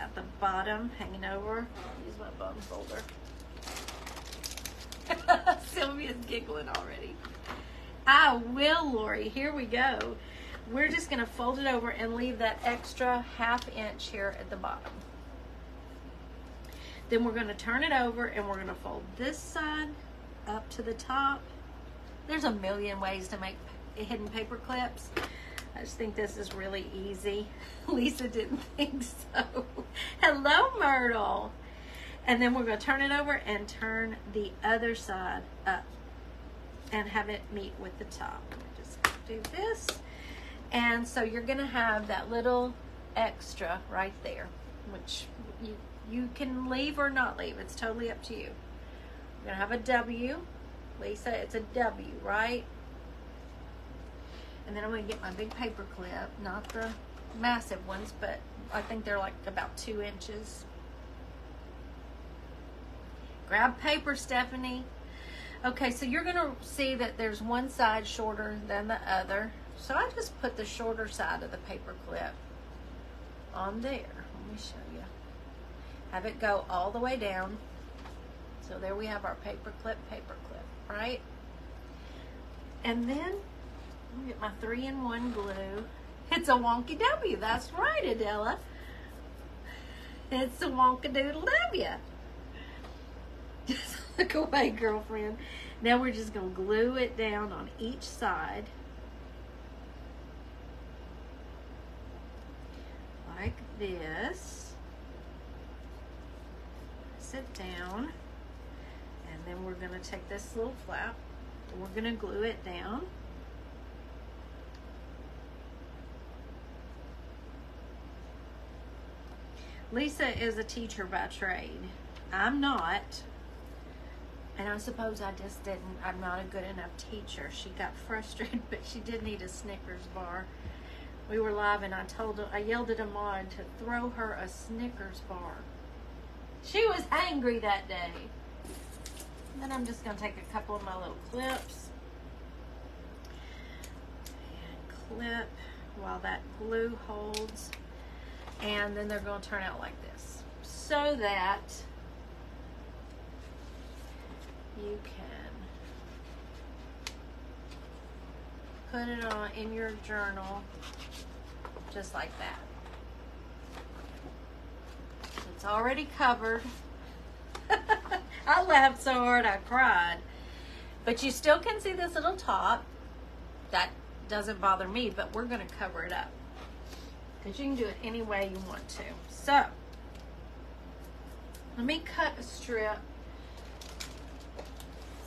at the bottom hanging over. Use my bone folder. Sylvia's giggling already. I will, Lori. Here we go. We're just going to fold it over and leave that extra half inch here at the bottom. Then we're going to turn it over and we're going to fold this side up to the top. There's a million ways to make hidden paper clips. I just think this is really easy. Lisa didn't think so. Hello, Myrtle. And then we're going to turn it over and turn the other side up and have it meet with the top. Just do this. And so you're going to have that little extra right there, which you, you can leave or not leave. It's totally up to you. You're going to have a W. Lisa, it's a W, right? And then I'm going to get my big paper clip, not the massive ones, but I think they're like about two inches. Grab paper, Stephanie. Okay, so you're going to see that there's one side shorter than the other. So I just put the shorter side of the paper clip on there. Let me show you. Have it go all the way down. So there we have our paper clip, paper clip, right? And then get my three-in-one glue. It's a wonky W. That's right, Adela. It's a wonka doodle W. Just look away, girlfriend. Now we're just going to glue it down on each side. Like this. Sit down. And then we're going to take this little flap and we're going to glue it down. Lisa is a teacher by trade. I'm not. And I suppose I just didn't, I'm not a good enough teacher. She got frustrated, but she did need a Snickers bar. We were live and I told her, I yelled at Ahmad to throw her a Snickers bar. She was angry that day. Then I'm just going to take a couple of my little clips and clip while that glue holds. And then they're going to turn out like this so that you can put it on in your journal just like that. It's already covered. I laughed so hard I cried. But you still can see this little top. That doesn't bother me, but we're going to cover it up. Because you can do it any way you want to. So, let me cut a strip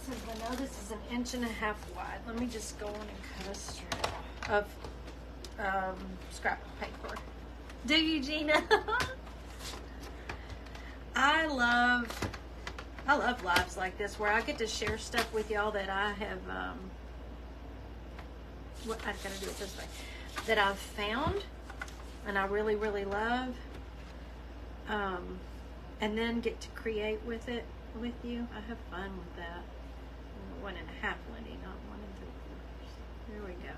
since I know this is an inch and a half wide, let me just go on and cut a strip of um, scrap paper. Do you, Gina? I love, I love lives like this where I get to share stuff with y'all that I have, um, what I've gotta do it this way, that I've found and I really, really love, um, and then get to create with it with you. I have fun with that one and a half Lindy, not one and three quarters. There we go.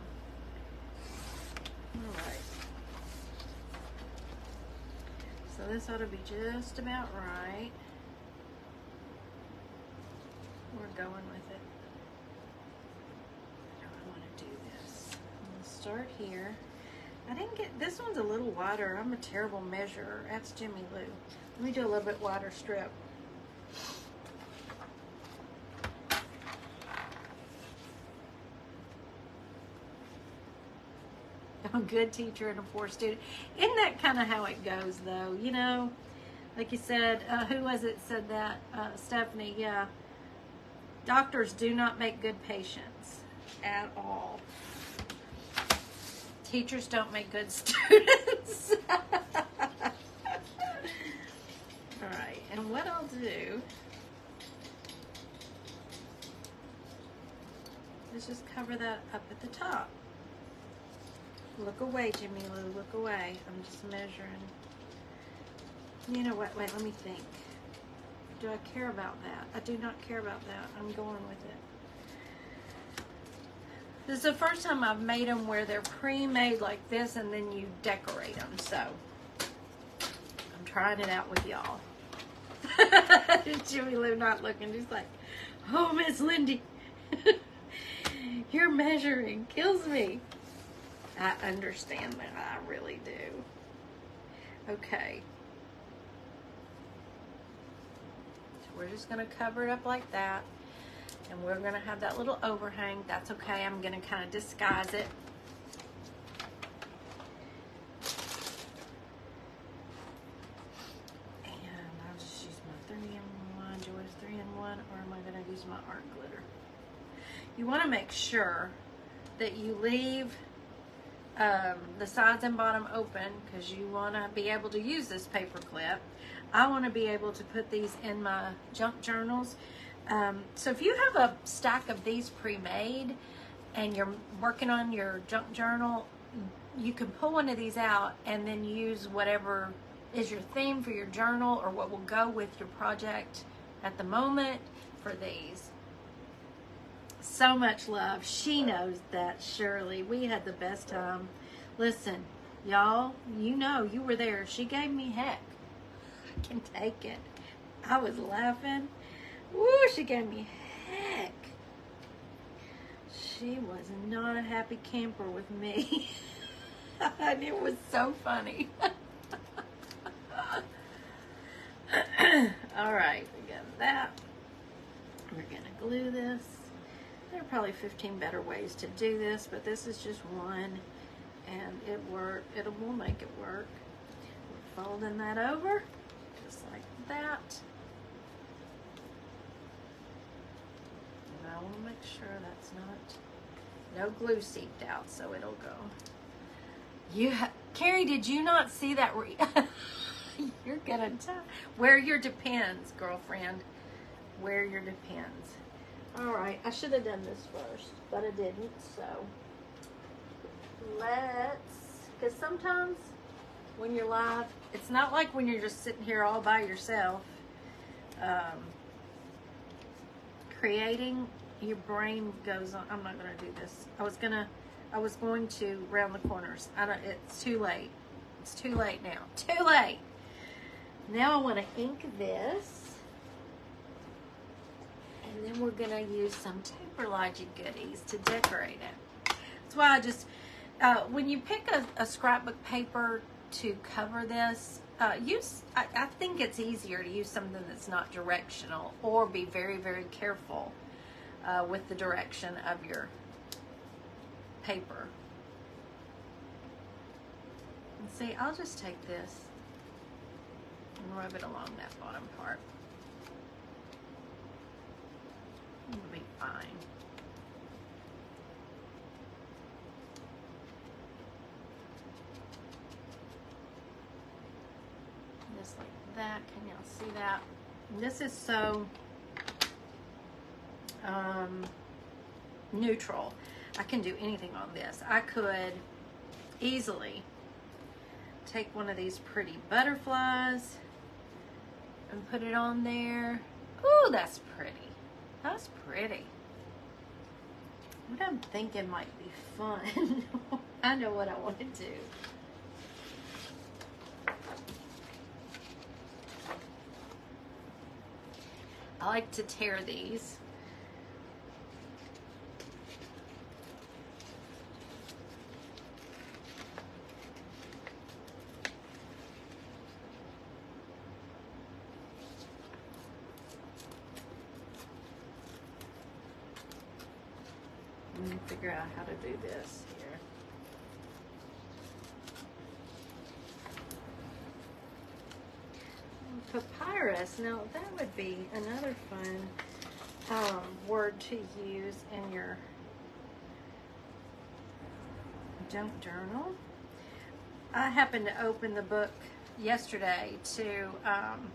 All right. So this ought to be just about right. We're going with it. How do I want to do this? I'm going to start here. I didn't get, this one's a little wider. I'm a terrible measurer. That's Jimmy Lou. Let me do a little bit wider strip. a good teacher and a poor student. Isn't that kind of how it goes, though? You know, like you said, uh, who was it said that? Uh, Stephanie, yeah. Doctors do not make good patients at all. Teachers don't make good students. all right, and what I'll do is just cover that up at the top. Look away, Jimmy Lou. Look away. I'm just measuring. You know what? Wait, let me think. Do I care about that? I do not care about that. I'm going with it. This is the first time I've made them where they're pre-made like this and then you decorate them. So, I'm trying it out with y'all. Jimmy Lou not looking. Just like, oh, Miss Lindy. Your measuring kills me. I understand that. I really do. Okay. So we're just going to cover it up like that. And we're to have that little overhang. That's okay. I'm to kind of disguise it. And I'll just use my 3 in 1, Joy's 3 in 1, or am I to use my art glitter? You want to make sure that you leave um, the sides and bottom open because you want to be able to use this paper clip. I want to be able to put these in my junk journals. Um, so if you have a stack of these pre-made and you're working on your junk journal, you can pull one of these out and then use whatever is your theme for your journal or what will go with your project at the moment for these so much love. She knows that, Shirley. We had the best time. Listen, y'all, you know, you were there. She gave me heck. I can take it. I was laughing. Woo, she gave me heck. She was not a happy camper with me. and it was so funny. All right, we got that. We're going to glue this. There are probably 15 better ways to do this, but this is just one and it work. It will make it work. We're folding that over just like that. I want to make sure that's not no glue seeped out, so it'll go. You, Carrie, did you not see that? Re- You're gonna tell. Wear your depends, girlfriend. Wear your depends. All right, I should have done this first, but I didn't. So let's, because sometimes when you're live, it's not like when you're just sitting here all by yourself. Um, creating, your brain goes on. I'm not gonna do this. I was gonna, I was going to round the corners. I don't. It's too late. It's too late now. Too late. Now I want to ink this. And then we're going to use some Taperlogy goodies to decorate it. That's why I just, uh, when you pick a, a, scrapbook paper to cover this, uh, use, I, I think it's easier to use something that's not directional or be very, very careful uh, with the direction of your paper. And see, I'll just take this and rub it along that bottom part. It'll be fine. Just like that. Can y'all see that? This is so um, neutral. I can do anything on this. I could easily take one of these pretty butterflies and put it on there. Ooh, that's pretty. That's pretty. What I'm thinking might be fun. I know what I want to do. I like to tear these. figure out how to do this here. Papyrus, now that would be another fun um, word to use in your junk journal. I happened to open the book yesterday to um,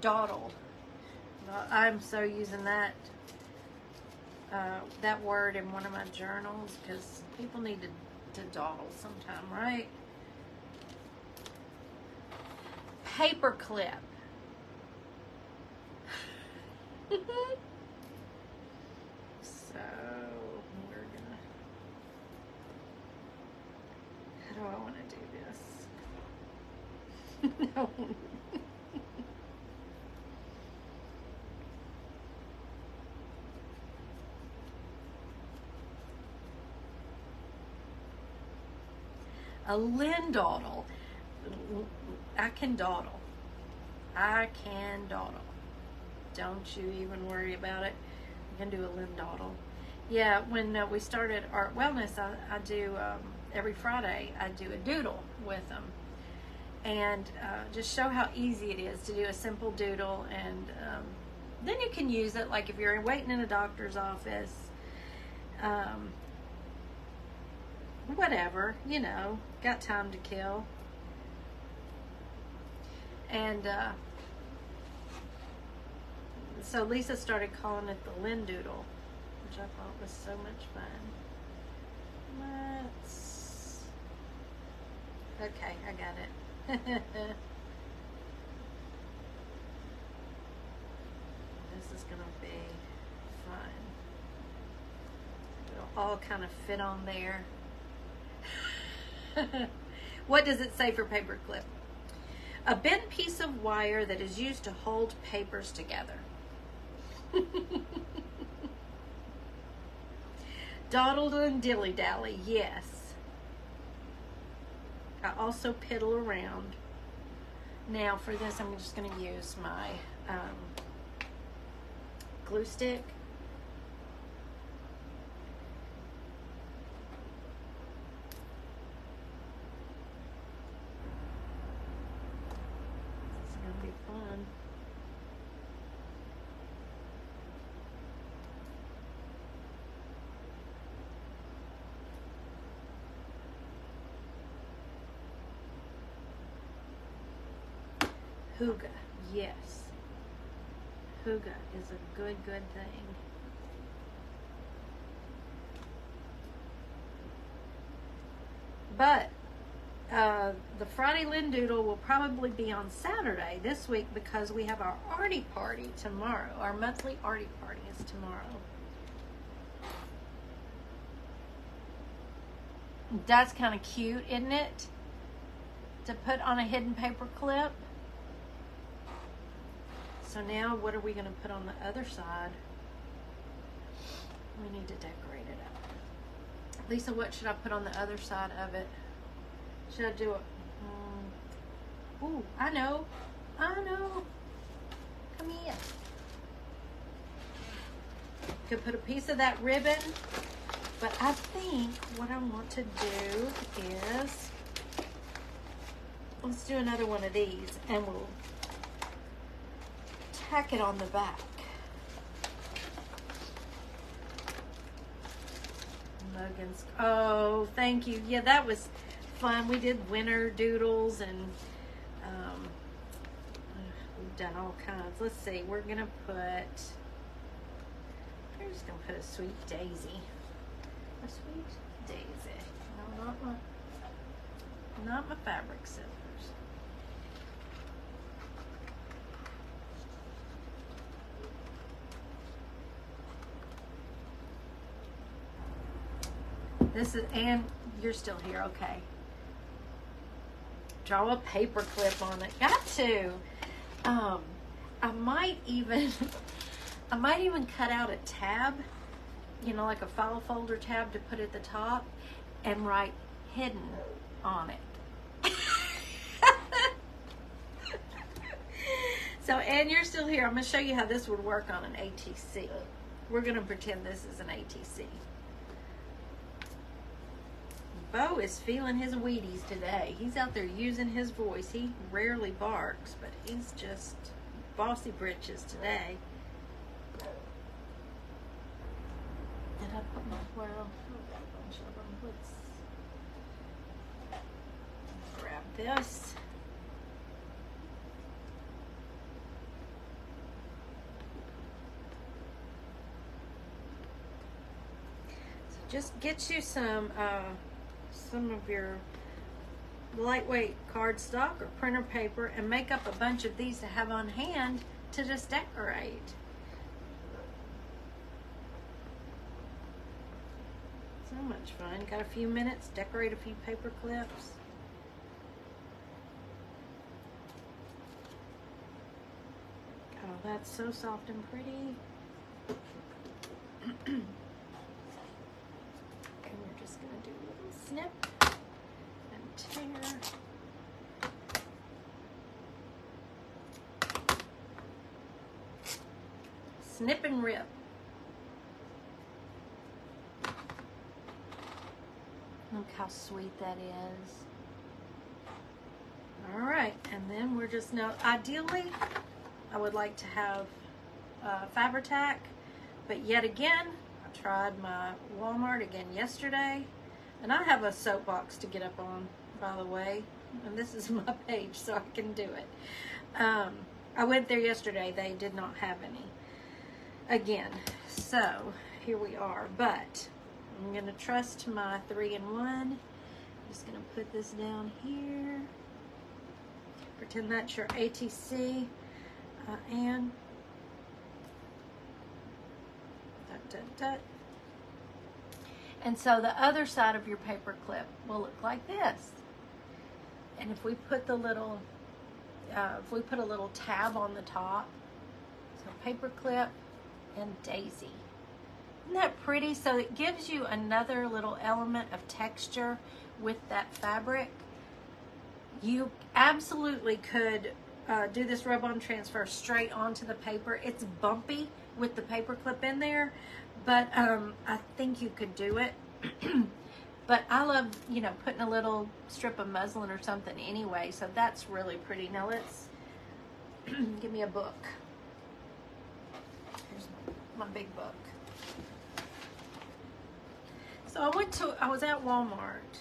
dawdle. I'm so using that uh, that word in one of my journals because people need to, to dawdle sometime, right? Paper clip. so we're gonna. How do I want to do this? no. a Lynn dawdle. I can dawdle. I can dawdle. Don't you even worry about it. I can do a Lynn dawdle. Yeah, when uh, we started Art Wellness, I, I do um, every Friday. I do a doodle with them, and uh, just show how easy it is to do a simple doodle, and um, then you can use it like if you're waiting in a doctor's office. Um, whatever, you know, got time to kill. And uh, so Lisa started calling it the Lynn Doodle, which I thought was so much fun. Let's. Okay, I got it. this is going to be fun. It'll all kind of fit on there. what does it say for paperclip? A bent piece of wire that is used to hold papers together. Dawdle and dilly dally, yes. I also piddle around. Now for this, I'm just going to use my um, glue stick. This is gonna be fun. Huga, yes. Huga is a good, good thing. But uh, the Friday Lindoodle will probably be on Saturday this week because we have our Artie party tomorrow. Our monthly Artie party is tomorrow. That's kind of cute, isn't it? To put on a hidden paper clip. So now what are we going to put on the other side? We need to decorate it up. Lisa, what should I put on the other side of it? Should I do it? Um, ooh, I know. I know. Come here. Could put a piece of that ribbon, but I think what I want to do is let's do another one of these and we'll tack it on the back. Logan's. Oh, thank you. Yeah, that was fun. We did winter doodles and um, we've done all kinds. Let's see. We're gonna put. We're just gonna put a sweet daisy. A sweet daisy. No, not my. Not my fabric scissors. This is, and you're still here, okay. Draw a paper clip on it. Got to. Um, I might even, I might even cut out a tab, you know, like a file folder tab to put at the top and write hidden on it. so, and you're still here. I'm going to show you how this would work on an ATC. We're going to pretend this is an ATC. Bo is feeling his Wheaties today. He's out there using his voice. He rarely barks, but he's just bossy britches today. Did I put my well? Let's grab this. So just get you some. Uh, some of your lightweight cardstock or printer paper and make up a bunch of these to have on hand to just decorate. So much fun. Got a few minutes, decorate a few paper clips. Oh, that's so soft and pretty. and we're just going to do a little snip and tear. Snip and rip. Look how sweet that is. All right, and then we're just now, ideally, I would like to have uh, Fabri-Tac, but yet again, I tried my Walmart again yesterday, and I have a soapbox to get up on, by the way, and this is my page, so I can do it. Um, I went there yesterday, they did not have any. Again, so here we are, but I'm gonna trust my three in one. I'm just gonna put this down here. Pretend that's your ATC uh, and dut, dut, dut. And so the other side of your paper clip will look like this. And if we put the little, uh, if we put a little tab on the top, so paper clip and daisy. Isn't that pretty? So it gives you another little element of texture with that fabric. You absolutely could uh, do this rub-on transfer straight onto the paper. It's bumpy with the paper clip in there, but um, I think you could do it. but I love, you know, putting a little strip of muslin or something anyway, so that's really pretty. Now let's give me a book. Here's my, big book. So I went to, I was at Walmart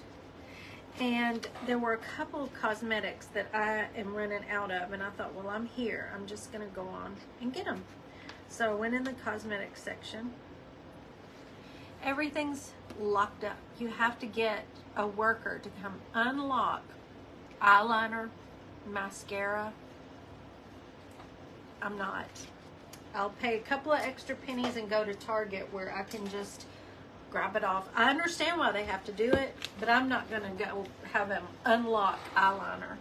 and there were a couple of cosmetics that I am running out of and I thought, well, I'm here. I'm just going to go on and get them. So I went in the cosmetics section. Everything's locked up. You have to get a worker to come unlock eyeliner, mascara. I'm not. I'll pay a couple of extra pennies and go to Target where I can just grab it off. I understand why they have to do it, but I'm not going to go have them unlock eyeliner.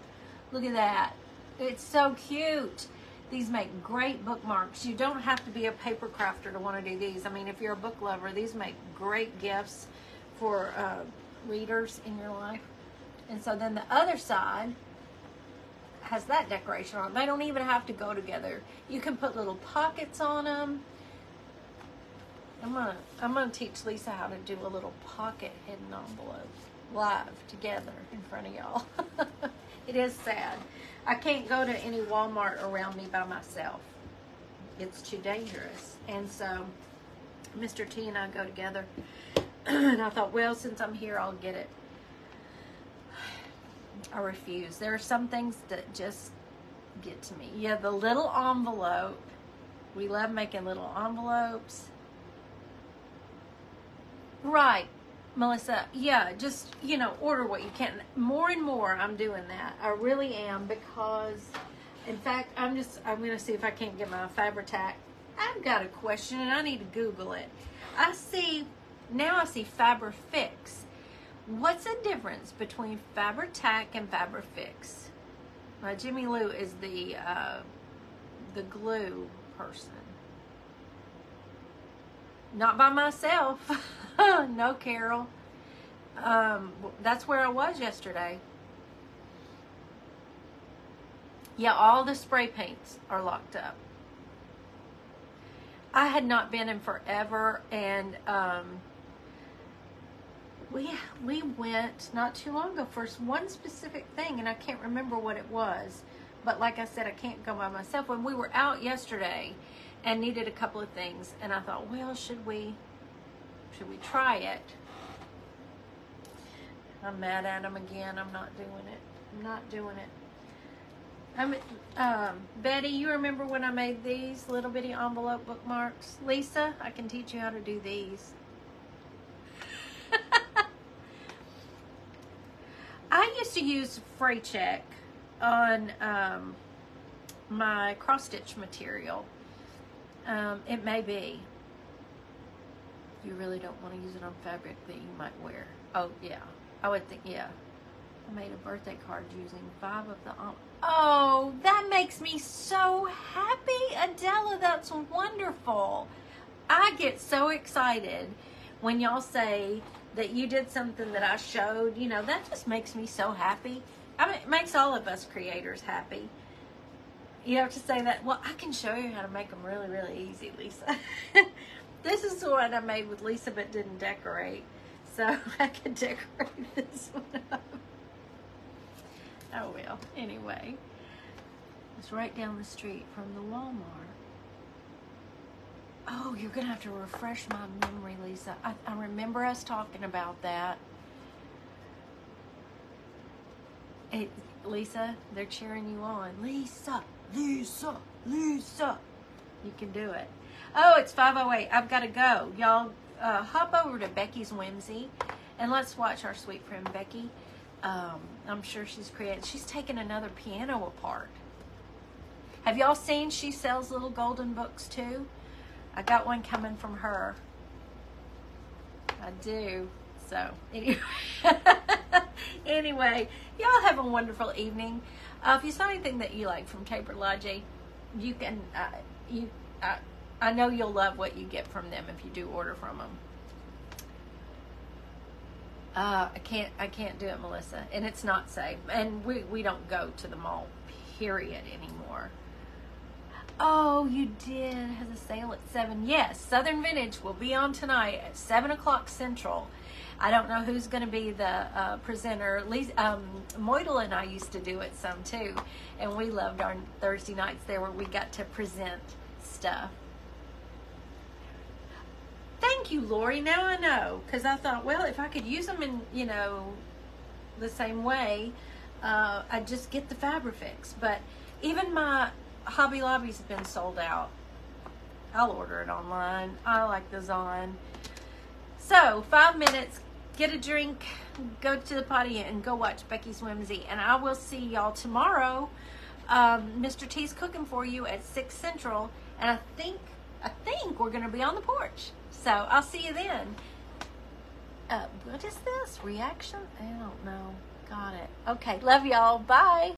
Look at that. It's so cute. These make great bookmarks. You don't have to be a paper crafter to want to do these. I mean, if you're a book lover, these make great gifts for uh, readers in your life. And so then the other side has that decoration on. They don't even have to go together. You can put little pockets on them. I'm gonna I'm gonna teach Lisa how to do a little pocket hidden envelope live together in front of y'all. it is sad. I can't go to any Walmart around me by myself. It's too dangerous. And so Mr. T and I go together. and I thought, well, since I'm here, I'll get it. I refuse. There are some things that just get to me. Yeah, the little envelope. We love making little envelopes Right, Melissa. Yeah, just, you know, order what you can. More and more, I'm doing that. I really am because, in fact, I'm just, I'm going to see if I can't get my Fabri-Tac. I've got a question and I need to Google it. I see, now I see Fabri-Fix. What's the difference between Fabri-Tac and Fabri-Fix? Uh, Jimmy Lou is the, uh, the glue person. Not by myself. no, Carol. Um, that's where I was yesterday. Yeah, all the spray paints are locked up. I had not been in forever, and um, we we went not too long ago for one specific thing, and I can't remember what it was. But like I said, I can't go by myself. When we were out yesterday, and needed a couple of things, and I thought, well, should we should we try it? I'm mad at him again. I'm not doing it. I'm not doing it. I'm, um, Betty, you remember when I made these little bitty envelope bookmarks? Lisa, I can teach you how to do these. I used to use Fray Check on um, my cross stitch material. Um, it may be you really don't want to use it on fabric that you might wear. Oh, yeah. I would think, yeah. I made a birthday card using five of the... Um, oh, that makes me so happy. Adela, that's wonderful. I get so excited when y'all say that you did something that I showed. You know, that just makes me so happy. I mean, it makes all of us creators happy. You have to say that, well, I can show you how to make them really, really easy, Lisa. This is the one I made with Lisa but didn't decorate. So I can decorate this one up. Oh well, anyway. It's right down the street from the Walmart. Oh, you're going to have to refresh my memory, Lisa. I, I remember us talking about that. It, Lisa, they're cheering you on. Lisa, Lisa, Lisa. You can do it. Oh, it's 508. I've got to go. Y'all uh, hop over to Becky's Whimsy and let's watch our sweet friend Becky. Um, I'm sure she's created. She's taken another piano apart. Have y'all seen she sells little golden books too? I got one coming from her. I do. So anyway, anyway, y'all have a wonderful evening. Uh, if you saw anything that you like from Taperlogy, you can uh, you. Uh, I know you'll love what you get from them if you do order from them. Uh, I can't I can't do it, Melissa, and it's not safe. And we we don't go to the mall, period, anymore. Oh, you did. Has a sale at 7. Yes, Southern Vintage will be on tonight at 7 o'clock Central. I don't know who's going to be the uh, presenter. Lisa, um, Moidel and I used to do it some too, and we loved our Thursday nights there where we got to present stuff. Thank you, Lori. Now I know because I thought, well, if I could use them in, you know, the same way, uh, I'd just get the Fabri-Fix. But even my Hobby Lobby's been sold out. I'll order it online. I like the on. So, five minutes, get a drink, go to the potty, and go watch Becky's Whimsy. And I will see y'all tomorrow. Um, Mr. T's cooking for you at 6 Central. And I think, I think we're going to be on the porch. So, I'll see you then. Uh, what is this? Reaction? I don't know. Got it. Okay. Love y'all. Bye.